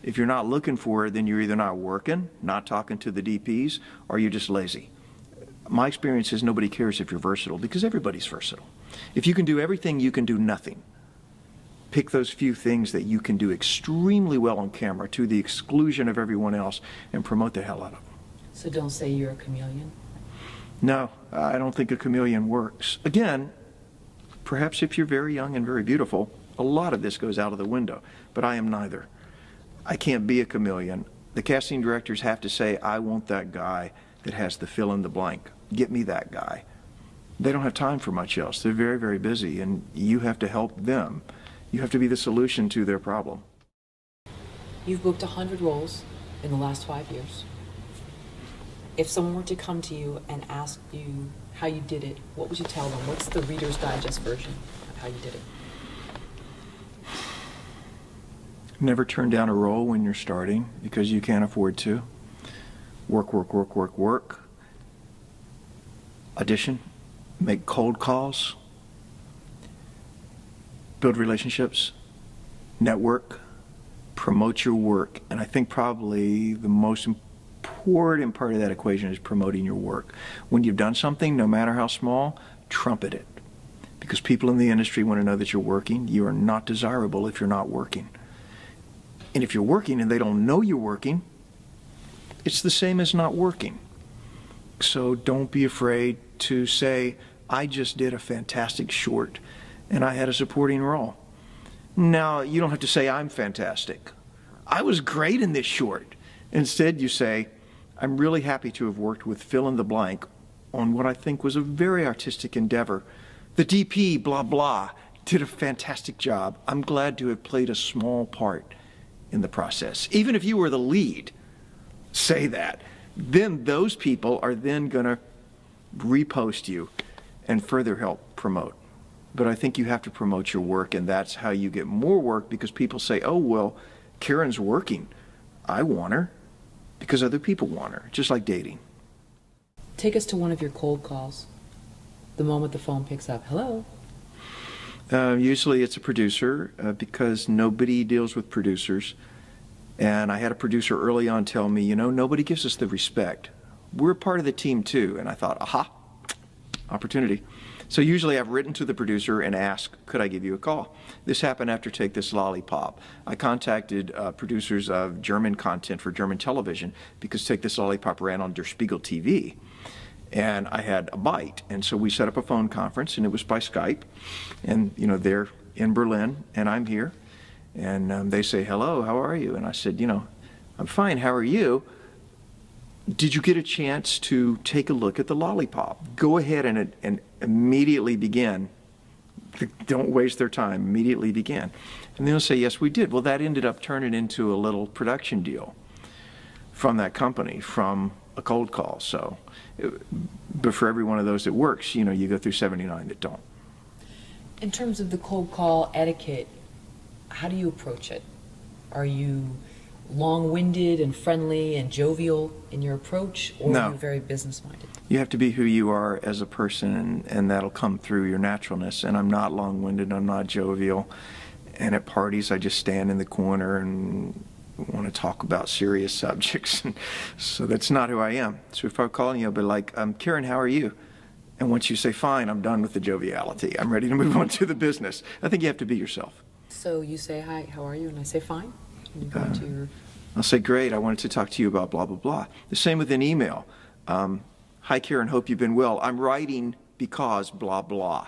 If you're not looking for it, then you're either not working, not talking to the DPs, or you're just lazy. My experience is nobody cares if you're versatile because everybody's versatile. If you can do everything, you can do nothing. Pick those few things that you can do extremely well on camera to the exclusion of everyone else and promote the hell out of them. So don't say you're a chameleon. No, I don't think a chameleon works. Again, perhaps if you're very young and very beautiful, a lot of this goes out of the window, but I am neither. I can't be a chameleon. The casting directors have to say, I want that guy that has the fill in the blank. Get me that guy. They don't have time for much else. They're very, very busy, and you have to help them. You have to be the solution to their problem. You've booked 100 roles. in the last five years. If someone were to come to you and ask you how you did it, what would you tell them? What's the Reader's Digest version of how you did it? Never turn down a role when you're starting because you can't afford to. Work, work, work, work, work. Audition. Make cold calls. Build relationships. Network. Promote your work. And I think probably the most important part of that equation is promoting your work. When you've done something, no matter how small, trumpet it. Because people in the industry want to know that you're working. You are not desirable if you're not working. And if you're working and they don't know you're working, it's the same as not working. So don't be afraid to say, I just did a fantastic short and I had a supporting role. Now, you don't have to say, I'm fantastic. I was great in this short. Instead, you say, I'm really happy to have worked with fill in the blank on what I think was a very artistic endeavor. The DP, blah, blah, did a fantastic job. I'm glad to have played a small part in the process. Even if you were the lead, say that. Then those people are then going to repost you and further help promote. But I think you have to promote your work, and that's how you get more work because people say, oh, well, Karen's working. I want her because other people want her, just like dating. Take us to one of your cold calls. The moment the phone picks up, hello. Uh, usually it's a producer uh, because nobody deals with producers. And I had a producer early on tell me, you know, nobody gives us the respect. We're part of the team too. And I thought, aha, opportunity. So usually I've written to the producer and asked, could I give you a call? This happened after Take This Lollipop. I contacted uh, producers of German content for German television because Take This Lollipop ran on Der Spiegel TV. And I had a bite. And so we set up a phone conference and it was by Skype. And, you know, they're in Berlin and I'm here. And um, they say, hello, how are you? And I said, you know, I'm fine, how are you? did you get a chance to take a look at the lollipop? Go ahead and, and immediately begin. Don't waste their time. Immediately begin. And they'll say, yes, we did. Well, that ended up turning into a little production deal from that company, from a cold call. So, but for every one of those that works, you know, you go through 79 that don't. In terms of the cold call etiquette, how do you approach it? Are you long-winded and friendly and jovial in your approach, or no. are you very business-minded? You have to be who you are as a person, and, and that'll come through your naturalness. And I'm not long-winded. I'm not jovial. And at parties, I just stand in the corner and want to talk about serious subjects. And *laughs* so that's not who I am. So if I'm calling you, I'll be like, um, Karen, how are you? And once you say fine, I'm done with the joviality. I'm ready to move *laughs* on to the business. I think you have to be yourself. So you say, hi, how are you? And I say, fine. You go uh, to your... I'll say, great, I wanted to talk to you about blah, blah, blah. The same with an email. Um, Hi, Karen, hope you've been well. I'm writing because blah, blah.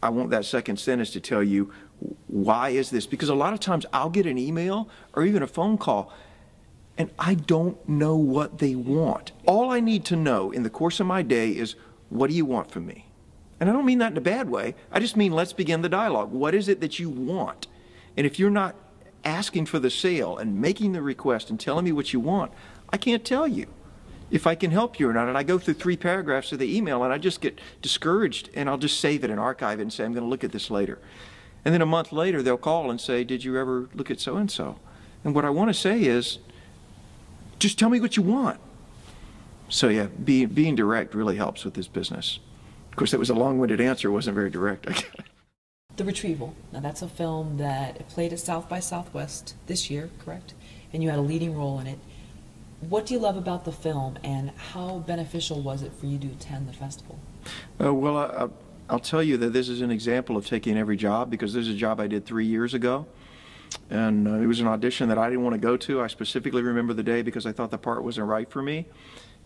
I want that second sentence to tell you why is this? Because a lot of times I'll get an email or even a phone call and I don't know what they want. All I need to know in the course of my day is what do you want from me? And I don't mean that in a bad way. I just mean let's begin the dialogue. What is it that you want? And if you're not asking for the sale and making the request and telling me what you want, I can't tell you if I can help you or not. And I go through three paragraphs of the email and I just get discouraged and I'll just save it and archive it and say, I'm going to look at this later. And then a month later, they'll call and say, Did you ever look at so and so? And what I want to say is, just tell me what you want. So, yeah, be, being direct really helps with this business. Of course, that was a long winded answer, it wasn't very direct. The Retrieval. Now, that's a film that played at South by Southwest this year, correct? And you had a leading role in it. What do you love about the film, and how beneficial was it for you to attend the festival? Uh, well, I, I'll tell you that this is an example of taking every job because this is a job I did three years ago. And uh, it was an audition that I didn't want to go to. I specifically remember the day because I thought the part wasn't right for me.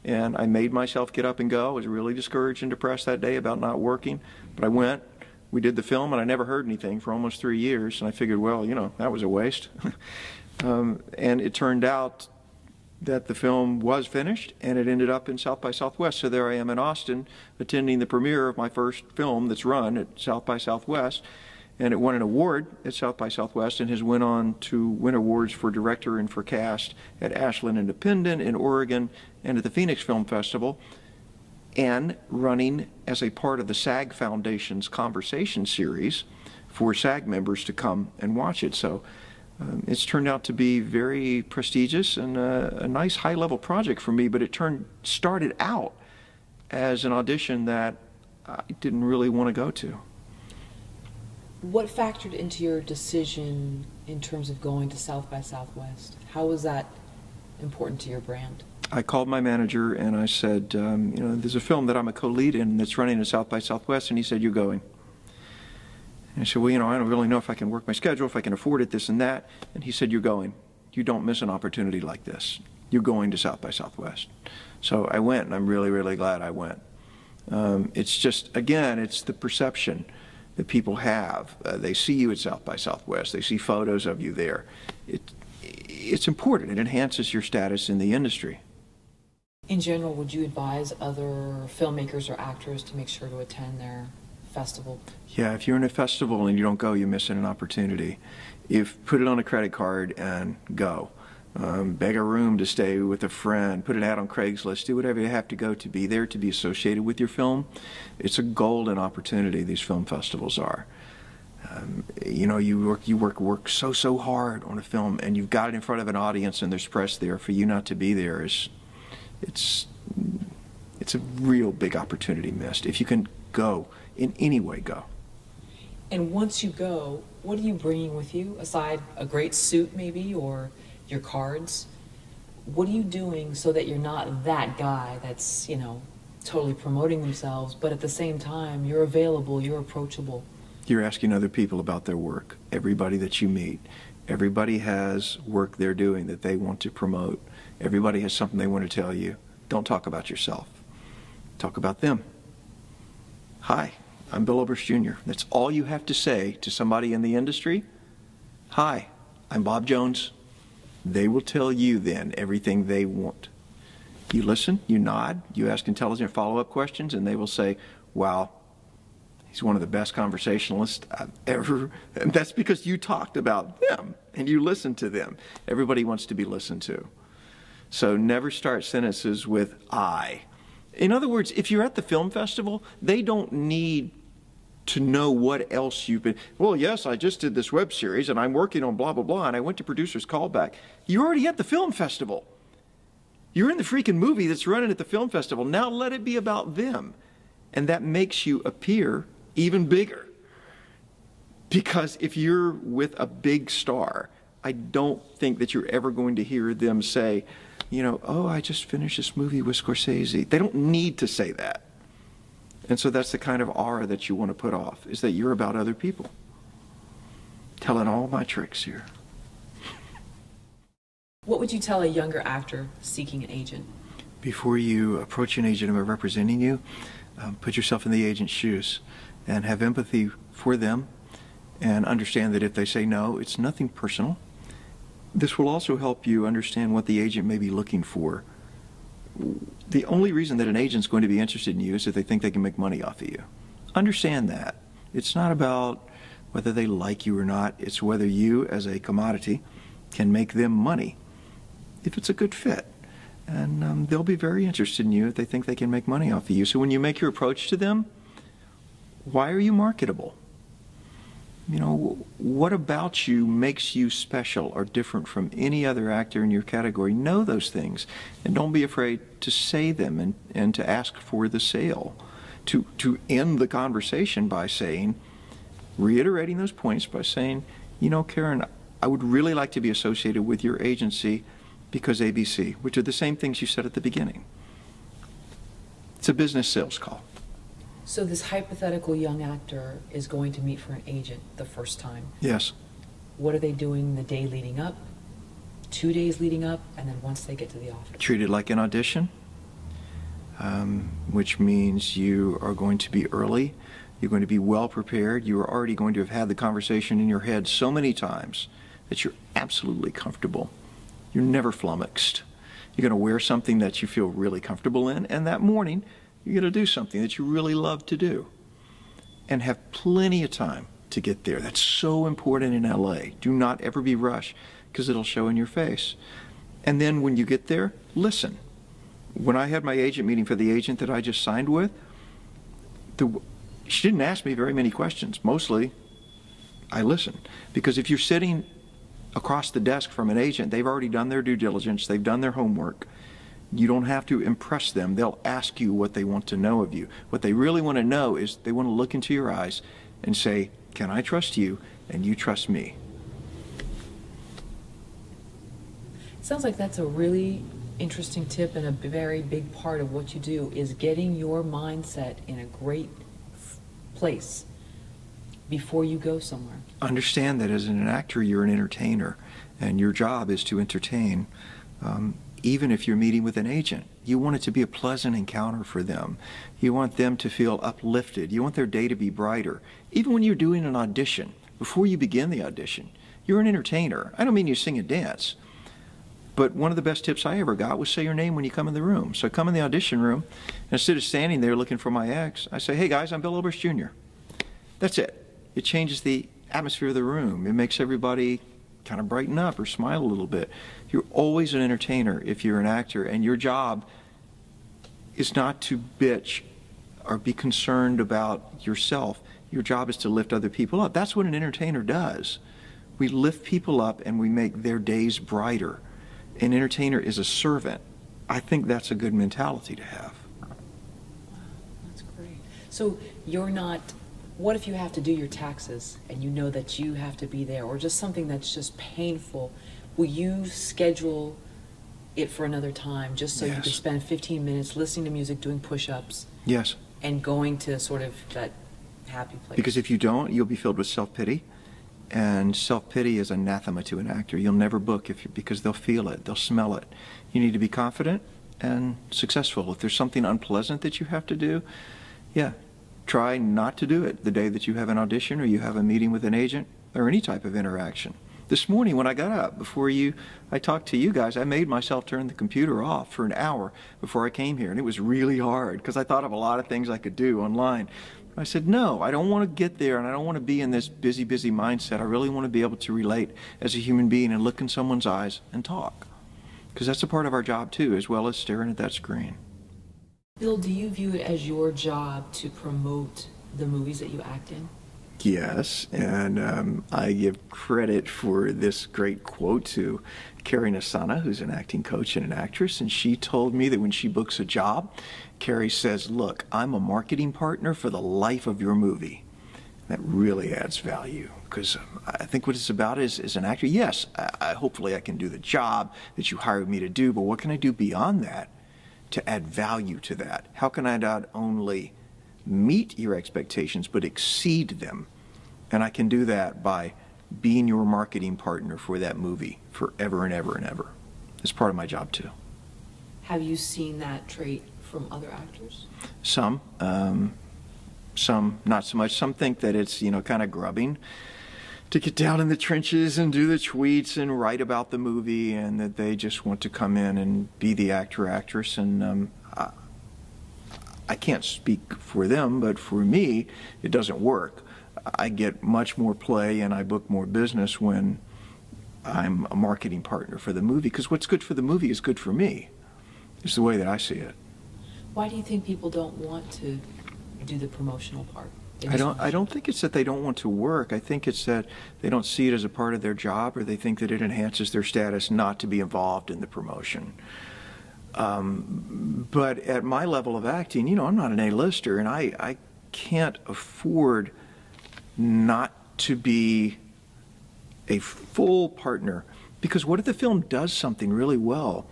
And I made myself get up and go. I was really discouraged and depressed that day about not working. But I went, we did the film and I never heard anything for almost three years. And I figured, well, you know, that was a waste. *laughs* um, and it turned out that the film was finished and it ended up in South by Southwest. So there I am in Austin attending the premiere of my first film that's run at South by Southwest. and it won an award at South by Southwest and has went on to win awards for director and for cast at Ashland Independent in Oregon and at the Phoenix Film Festival and running as a part of the SAG Foundation's conversation series for SAG members to come and watch it. So um, it's turned out to be very prestigious and a, a nice high-level project for me, but it turned started out as an audition that I didn't really want to go to. What factored into your decision in terms of going to South by Southwest? How was that important to your brand? I called my manager and I said, um, you know, there's a film that I'm a co-lead in that's running at South by Southwest, and he said, you're going. And I said, well, you know, I don't really know if I can work my schedule, if I can afford it, this and that. And he said, you're going. You don't miss an opportunity like this. You're going to South by Southwest. So I went, and I'm really, really glad I went. Um, it's just, again, it's the perception that people have. Uh, they see you at South by Southwest. They see photos of you there. It, it's important. It enhances your status in the industry. In general, would you advise other filmmakers or actors to make sure to attend their festival? Yeah, if you're in a festival and you don't go, you're missing an opportunity. If put it on a credit card and go. Um, beg a room to stay with a friend, put an ad on Craigslist, do whatever you have to go to be there to be associated with your film. It's a golden opportunity. These film festivals are. Um, you know, you work, you work, work so so hard on a film, and you've got it in front of an audience, and there's press there. For you not to be there is it's it's a real big opportunity missed. If you can go in any way, go. And once you go, what are you bringing with you aside a great suit, maybe, or your cards? What are you doing so that you're not that guy that's you know totally promoting themselves, but at the same time you're available, you're approachable. You're asking other people about their work. Everybody that you meet, everybody has work they're doing that they want to promote Everybody has something they want to tell you. Don't talk about yourself. Talk about them. Hi, I'm Bill Oberst Jr. That's all you have to say to somebody in the industry. Hi, I'm Bob Jones. They will tell you then everything they want. You listen, you nod, you ask intelligent follow-up questions, and they will say, wow, he's one of the best conversationalists I've ever, *laughs* and that's because you talked about them and you listened to them. Everybody wants to be listened to. So never start sentences with I. In other words, if you're at the film festival, they don't need to know what else you've been. Well, yes, I just did this web series and I'm working on blah, blah, blah, and I went to producer's callback. You're already at the film festival. You're in the freaking movie that's running at the film festival. Now let it be about them. And that makes you appear even bigger. Because if you're with a big star, I don't think that you're ever going to hear them say, you know, oh, I just finished this movie with Scorsese. They don't need to say that. And so that's the kind of aura that you want to put off, is that you're about other people. Telling all my tricks here. What would you tell a younger actor seeking an agent? Before you approach an agent representing you, um, put yourself in the agent's shoes and have empathy for them and understand that if they say no, it's nothing personal. This will also help you understand what the agent may be looking for. The only reason that an agent's going to be interested in you is if they think they can make money off of you. Understand that. It's not about whether they like you or not, it's whether you, as a commodity, can make them money if it's a good fit. And um, they'll be very interested in you if they think they can make money off of you. So when you make your approach to them, why are you marketable? You know, what about you makes you special or different from any other actor in your category? Know those things and don't be afraid to say them and, and to ask for the sale. To, to end the conversation by saying, reiterating those points by saying, you know, Karen, I would really like to be associated with your agency because ABC, which are the same things you said at the beginning. It's a business sales call. So this hypothetical young actor is going to meet for an agent the first time. Yes. What are they doing the day leading up, two days leading up, and then once they get to the office? Treat it like an audition, um, which means you are going to be early. You're going to be well prepared. You are already going to have had the conversation in your head so many times that you're absolutely comfortable. You're never flummoxed. You're going to wear something that you feel really comfortable in, and that morning you're going to do something that you really love to do and have plenty of time to get there. That's so important in LA. Do not ever be rushed because it'll show in your face. And then when you get there, listen. When I had my agent meeting for the agent that I just signed with, the, she didn't ask me very many questions. Mostly, I listened. Because if you're sitting across the desk from an agent, they've already done their due diligence, they've done their homework. You don't have to impress them. They'll ask you what they want to know of you. What they really want to know is they want to look into your eyes and say, Can I trust you and you trust me? Sounds like that's a really interesting tip and a very big part of what you do is getting your mindset in a great f- place before you go somewhere. Understand that as an actor, you're an entertainer, and your job is to entertain. Um, even if you're meeting with an agent, you want it to be a pleasant encounter for them. You want them to feel uplifted. You want their day to be brighter. Even when you're doing an audition, before you begin the audition, you're an entertainer. I don't mean you sing and dance. But one of the best tips I ever got was say your name when you come in the room. So I come in the audition room, and instead of standing there looking for my ex, I say, hey guys, I'm Bill Oberst Jr. That's it. It changes the atmosphere of the room. It makes everybody kind of brighten up or smile a little bit. You're always an entertainer if you're an actor, and your job is not to bitch or be concerned about yourself. Your job is to lift other people up. That's what an entertainer does. We lift people up and we make their days brighter. An entertainer is a servant. I think that's a good mentality to have. That's great. So you're not, what if you have to do your taxes and you know that you have to be there, or just something that's just painful? Will you schedule it for another time just so you can spend 15 minutes listening to music, doing push ups, Yes. and going to sort of that happy place? Because if you don't, you'll be filled with self pity. And self pity is anathema to an actor. You'll never book if you, because they'll feel it, they'll smell it. You need to be confident and successful. If there's something unpleasant that you have to do, yeah, try not to do it the day that you have an audition or you have a meeting with an agent or any type of interaction. This morning when I got up, before you, I talked to you guys, I made myself turn the computer off for an hour before I came here. And it was really hard because I thought of a lot of things I could do online. I said, no, I don't want to get there and I don't want to be in this busy, busy mindset. I really want to be able to relate as a human being and look in someone's eyes and talk. Because that's a part of our job too, as well as staring at that screen. Bill, do you view it as your job to promote the movies that you act in? Yes, and um, I give credit for this great quote to Carrie Nasana, who's an acting coach and an actress, and she told me that when she books a job, Carrie says, "Look, I'm a marketing partner for the life of your movie." That really adds value because I think what it's about is, as an actor, yes, I, I, hopefully I can do the job that you hired me to do, but what can I do beyond that to add value to that? How can I not only meet your expectations but exceed them. And I can do that by being your marketing partner for that movie forever and ever and ever. It's part of my job too. Have you seen that trait from other actors? Some, um, some not so much. Some think that it's you know kind of grubbing to get down in the trenches and do the tweets and write about the movie, and that they just want to come in and be the actor actress. And um, I, I can't speak for them, but for me, it doesn't work. I get much more play and I book more business when I'm a marketing partner for the movie because what's good for the movie is good for me. Is the way that I see it. Why do you think people don't want to do the promotional part? I don't. I don't think it's that they don't want to work. I think it's that they don't see it as a part of their job, or they think that it enhances their status not to be involved in the promotion. Um, but at my level of acting, you know, I'm not an A-lister, and I, I can't afford not to be a full partner. Because what if the film does something really well?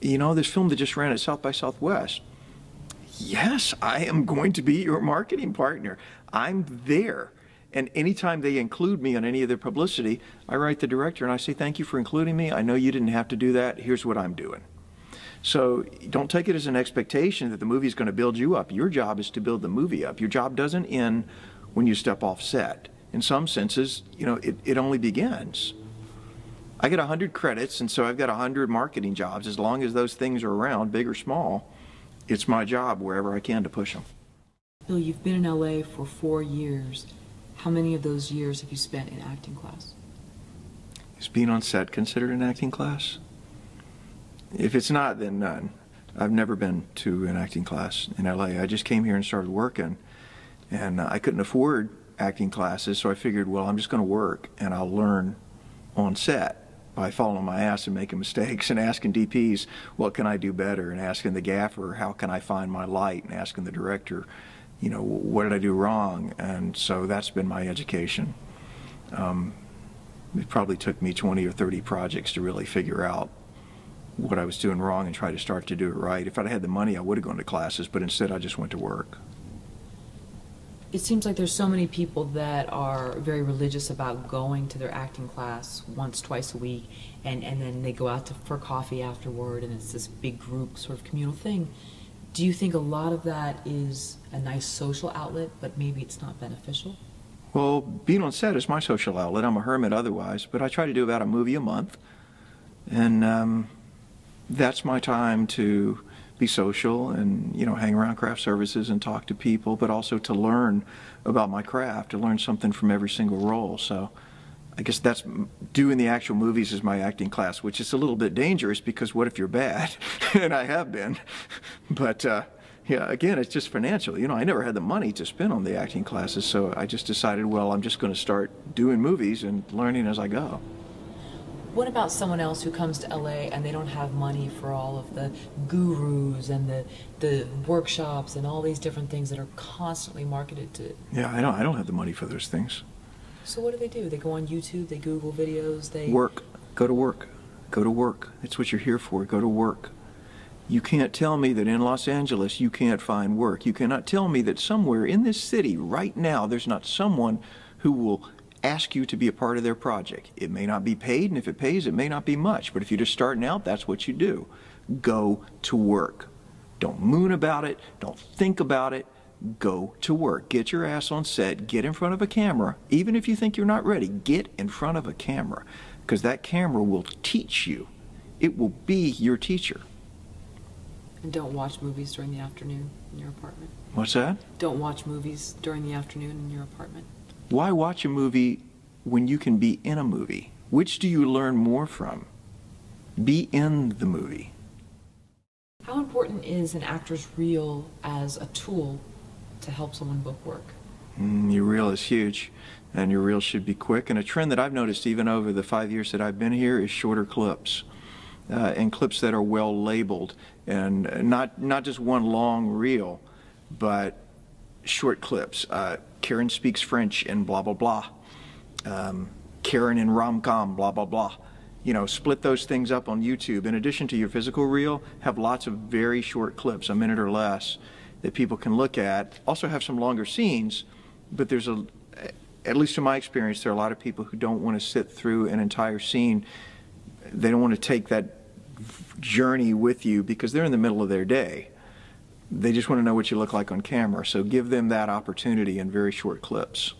You know, this film that just ran at South by Southwest. Yes, I am going to be your marketing partner. I'm there. And anytime they include me on any of their publicity, I write the director and I say, Thank you for including me. I know you didn't have to do that. Here's what I'm doing. So don't take it as an expectation that the movie is going to build you up. Your job is to build the movie up. Your job doesn't end when you step off set. In some senses, you know, it, it only begins. I get 100 credits, and so I've got 100 marketing jobs. As long as those things are around, big or small, it's my job wherever I can to push them. Bill, you've been in LA for four years. How many of those years have you spent in acting class? Is being on set considered an acting class? If it's not, then none. I've never been to an acting class in LA. I just came here and started working, and I couldn't afford acting classes, so I figured, well, I'm just going to work and I'll learn on set by on my ass and making mistakes and asking DPs, what can I do better? And asking the gaffer, how can I find my light? And asking the director, you know, what did I do wrong? And so that's been my education. Um, it probably took me 20 or 30 projects to really figure out what I was doing wrong and try to start to do it right. If I'd had the money, I would have gone to classes, but instead I just went to work. It seems like there's so many people that are very religious about going to their acting class once, twice a week, and, and then they go out to, for coffee afterward, and it's this big group sort of communal thing. Do you think a lot of that is a nice social outlet, but maybe it's not beneficial? Well, being on set is my social outlet. I'm a hermit otherwise, but I try to do about a movie a month. And um, that's my time to be social and you know hang around craft services and talk to people, but also to learn about my craft, to learn something from every single role. So I guess that's doing the actual movies is my acting class, which is a little bit dangerous because what if you're bad? *laughs* and I have been. *laughs* But uh, yeah, again, it's just financial. You know, I never had the money to spend on the acting classes, so I just decided, well, I'm just going to start doing movies and learning as I go. What about someone else who comes to LA and they don't have money for all of the gurus and the the workshops and all these different things that are constantly marketed to? Yeah, I don't. I don't have the money for those things. So what do they do? They go on YouTube. They Google videos. They work. Go to work. Go to work. That's what you're here for. Go to work. You can't tell me that in Los Angeles you can't find work. You cannot tell me that somewhere in this city right now there's not someone who will ask you to be a part of their project. It may not be paid, and if it pays, it may not be much. But if you're just starting out, that's what you do. Go to work. Don't moon about it. Don't think about it. Go to work. Get your ass on set. Get in front of a camera. Even if you think you're not ready, get in front of a camera because that camera will teach you. It will be your teacher. And don't watch movies during the afternoon in your apartment. What's that? Don't watch movies during the afternoon in your apartment. Why watch a movie when you can be in a movie? Which do you learn more from? Be in the movie. How important is an actor's reel as a tool to help someone book work? Mm, your reel is huge, and your reel should be quick. And a trend that I've noticed even over the five years that I've been here is shorter clips. Uh, and clips that are well labeled and not not just one long reel, but short clips. Uh, Karen speaks French and blah, blah, blah. Um, Karen in rom-com, blah, blah, blah. You know, split those things up on YouTube. In addition to your physical reel, have lots of very short clips, a minute or less, that people can look at. Also have some longer scenes, but there's a, at least in my experience, there are a lot of people who don't want to sit through an entire scene. They don't want to take that journey with you because they're in the middle of their day. They just want to know what you look like on camera. So give them that opportunity in very short clips.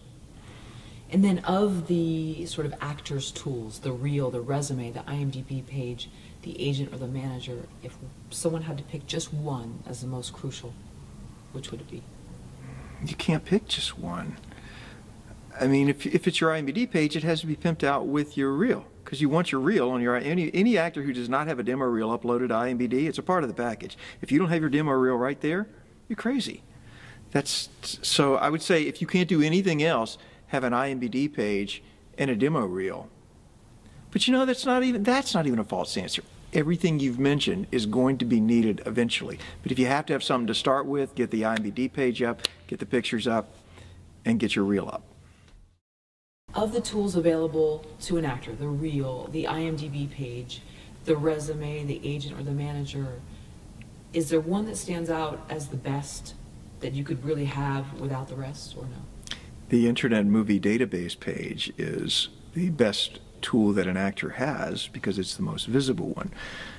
And then of the sort of actor's tools, the reel, the resume, the IMDb page, the agent or the manager, if someone had to pick just one as the most crucial, which would it be? You can't pick just one. I mean, if, if it's your IMDb page, it has to be pimped out with your reel because you want your reel on your any any actor who does not have a demo reel uploaded to IMDb, it's a part of the package. If you don't have your demo reel right there, you're crazy. That's so. I would say if you can't do anything else, have an IMDb page and a demo reel. But you know that's not even that's not even a false answer. Everything you've mentioned is going to be needed eventually. But if you have to have something to start with, get the IMDb page up, get the pictures up, and get your reel up of the tools available to an actor, the reel, the IMDb page, the resume, the agent or the manager, is there one that stands out as the best that you could really have without the rest or no? The Internet Movie Database page is the best tool that an actor has because it's the most visible one.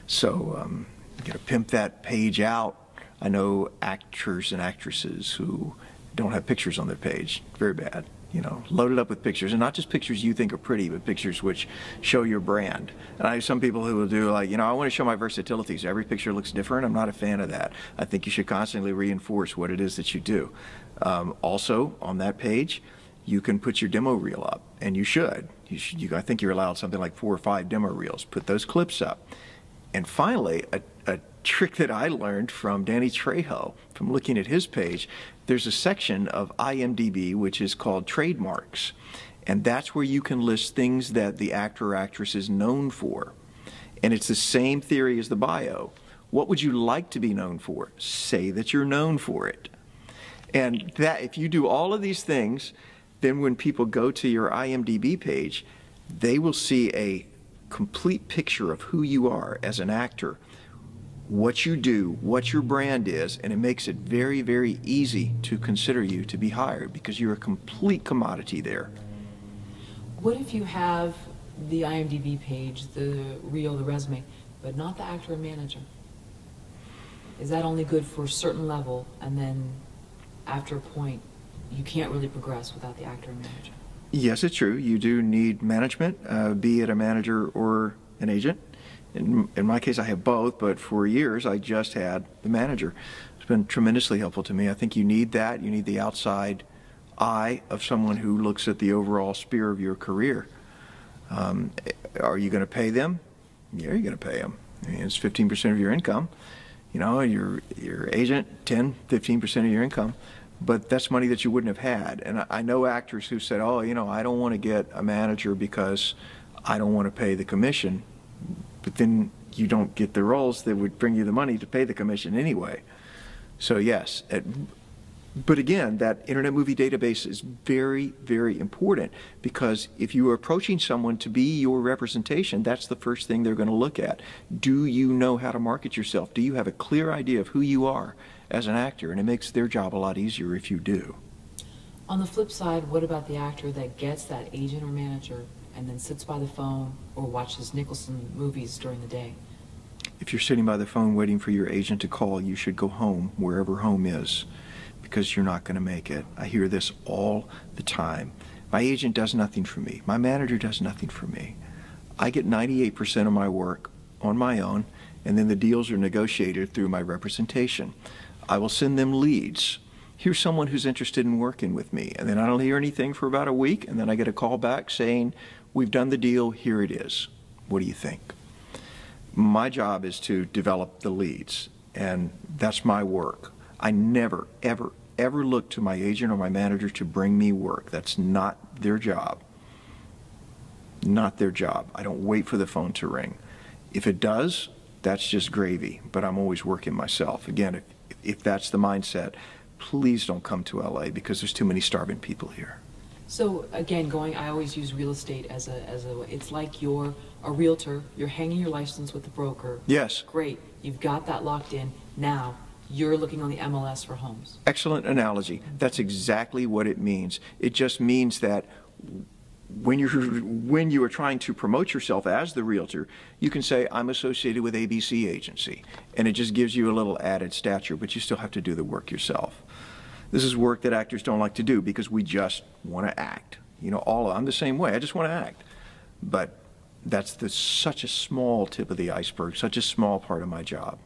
So um, you got to pimp that page out. I know actors and actresses who don't have pictures on their page. Very bad you know, loaded up with pictures, and not just pictures you think are pretty, but pictures which show your brand. And I have some people who will do like, you know, I want to show my versatility, so every picture looks different. I'm not a fan of that. I think you should constantly reinforce what it is that you do. Um, also, on that page, you can put your demo reel up, and you should. You should you, I think you're allowed something like four or five demo reels. Put those clips up. And finally, a, a trick that I learned from Danny Trejo from looking at his page, there's a section of IMDb which is called trademarks. And that's where you can list things that the actor or actress is known for. And it's the same theory as the bio. What would you like to be known for? Say that you're known for it. And that if you do all of these things, then when people go to your IMDb page, they will see a complete picture of who you are as an actor, what you do, what your brand is, and it makes it very, very easy to consider you to be hired because you're a complete commodity there. What if you have the IMDb page, the reel, the resume, but not the actor and manager? Is that only good for a certain level, and then after a point, you can't really progress without the actor and manager? Yes, it's true. You do need management, uh, be it a manager or an agent. In, in my case, I have both, but for years I just had the manager. It's been tremendously helpful to me. I think you need that. You need the outside eye of someone who looks at the overall sphere of your career. Um, are you going to pay them? Yeah, you're going to pay them. I mean, it's 15% of your income. You know, your your agent, 10, 15% of your income. But that's money that you wouldn't have had. And I, I know actors who said, oh, you know, I don't want to get a manager because I don't want to pay the commission. But then you don't get the roles that would bring you the money to pay the commission anyway. So yes, at, but again, that Internet Movie Database is very, very important because if you are approaching someone to be your representation, that's the first thing they're going to look at. Do you know how to market yourself? Do you have a clear idea of who you are as an actor? And it makes their job a lot easier if you do. On the flip side, what about the actor that gets that agent or manager and then sits by the phone or watches Nicholson movies during the day? If you're sitting by the phone waiting for your agent to call, you should go home, wherever home is because you're not going to make it. I hear this all the time. My agent does nothing for me. My manager does nothing for me. I get 98% of my work on my own, and then the deals are negotiated through my representation. I will send them leads. Here's someone who's interested in working with me. And then I don't hear anything for about a week, and then I get a call back saying, We've done the deal, here it is. What do you think? My job is to develop the leads, and that's my work. I never, ever, ever look to my agent or my manager to bring me work. That's not their job. Not their job. I don't wait for the phone to ring. If it does, that's just gravy, but I'm always working myself. Again, if that's the mindset, please don't come to LA because there's too many starving people here. So again, going, I always use real estate as a, as a, it's like you're a realtor, you're hanging your license with the broker. Yes. Great, you've got that locked in. Now, you're looking on the MLS for homes. Excellent analogy. That's exactly what it means. It just means that when you're when you are trying to promote yourself as the realtor, you can say I'm associated with ABC agency, and it just gives you a little added stature. But you still have to do the work yourself. This is work that actors don't like to do because we just want to act. You know, all I'm the same way. I just want to act, but that's the, such a small tip of the iceberg, such a small part of my job.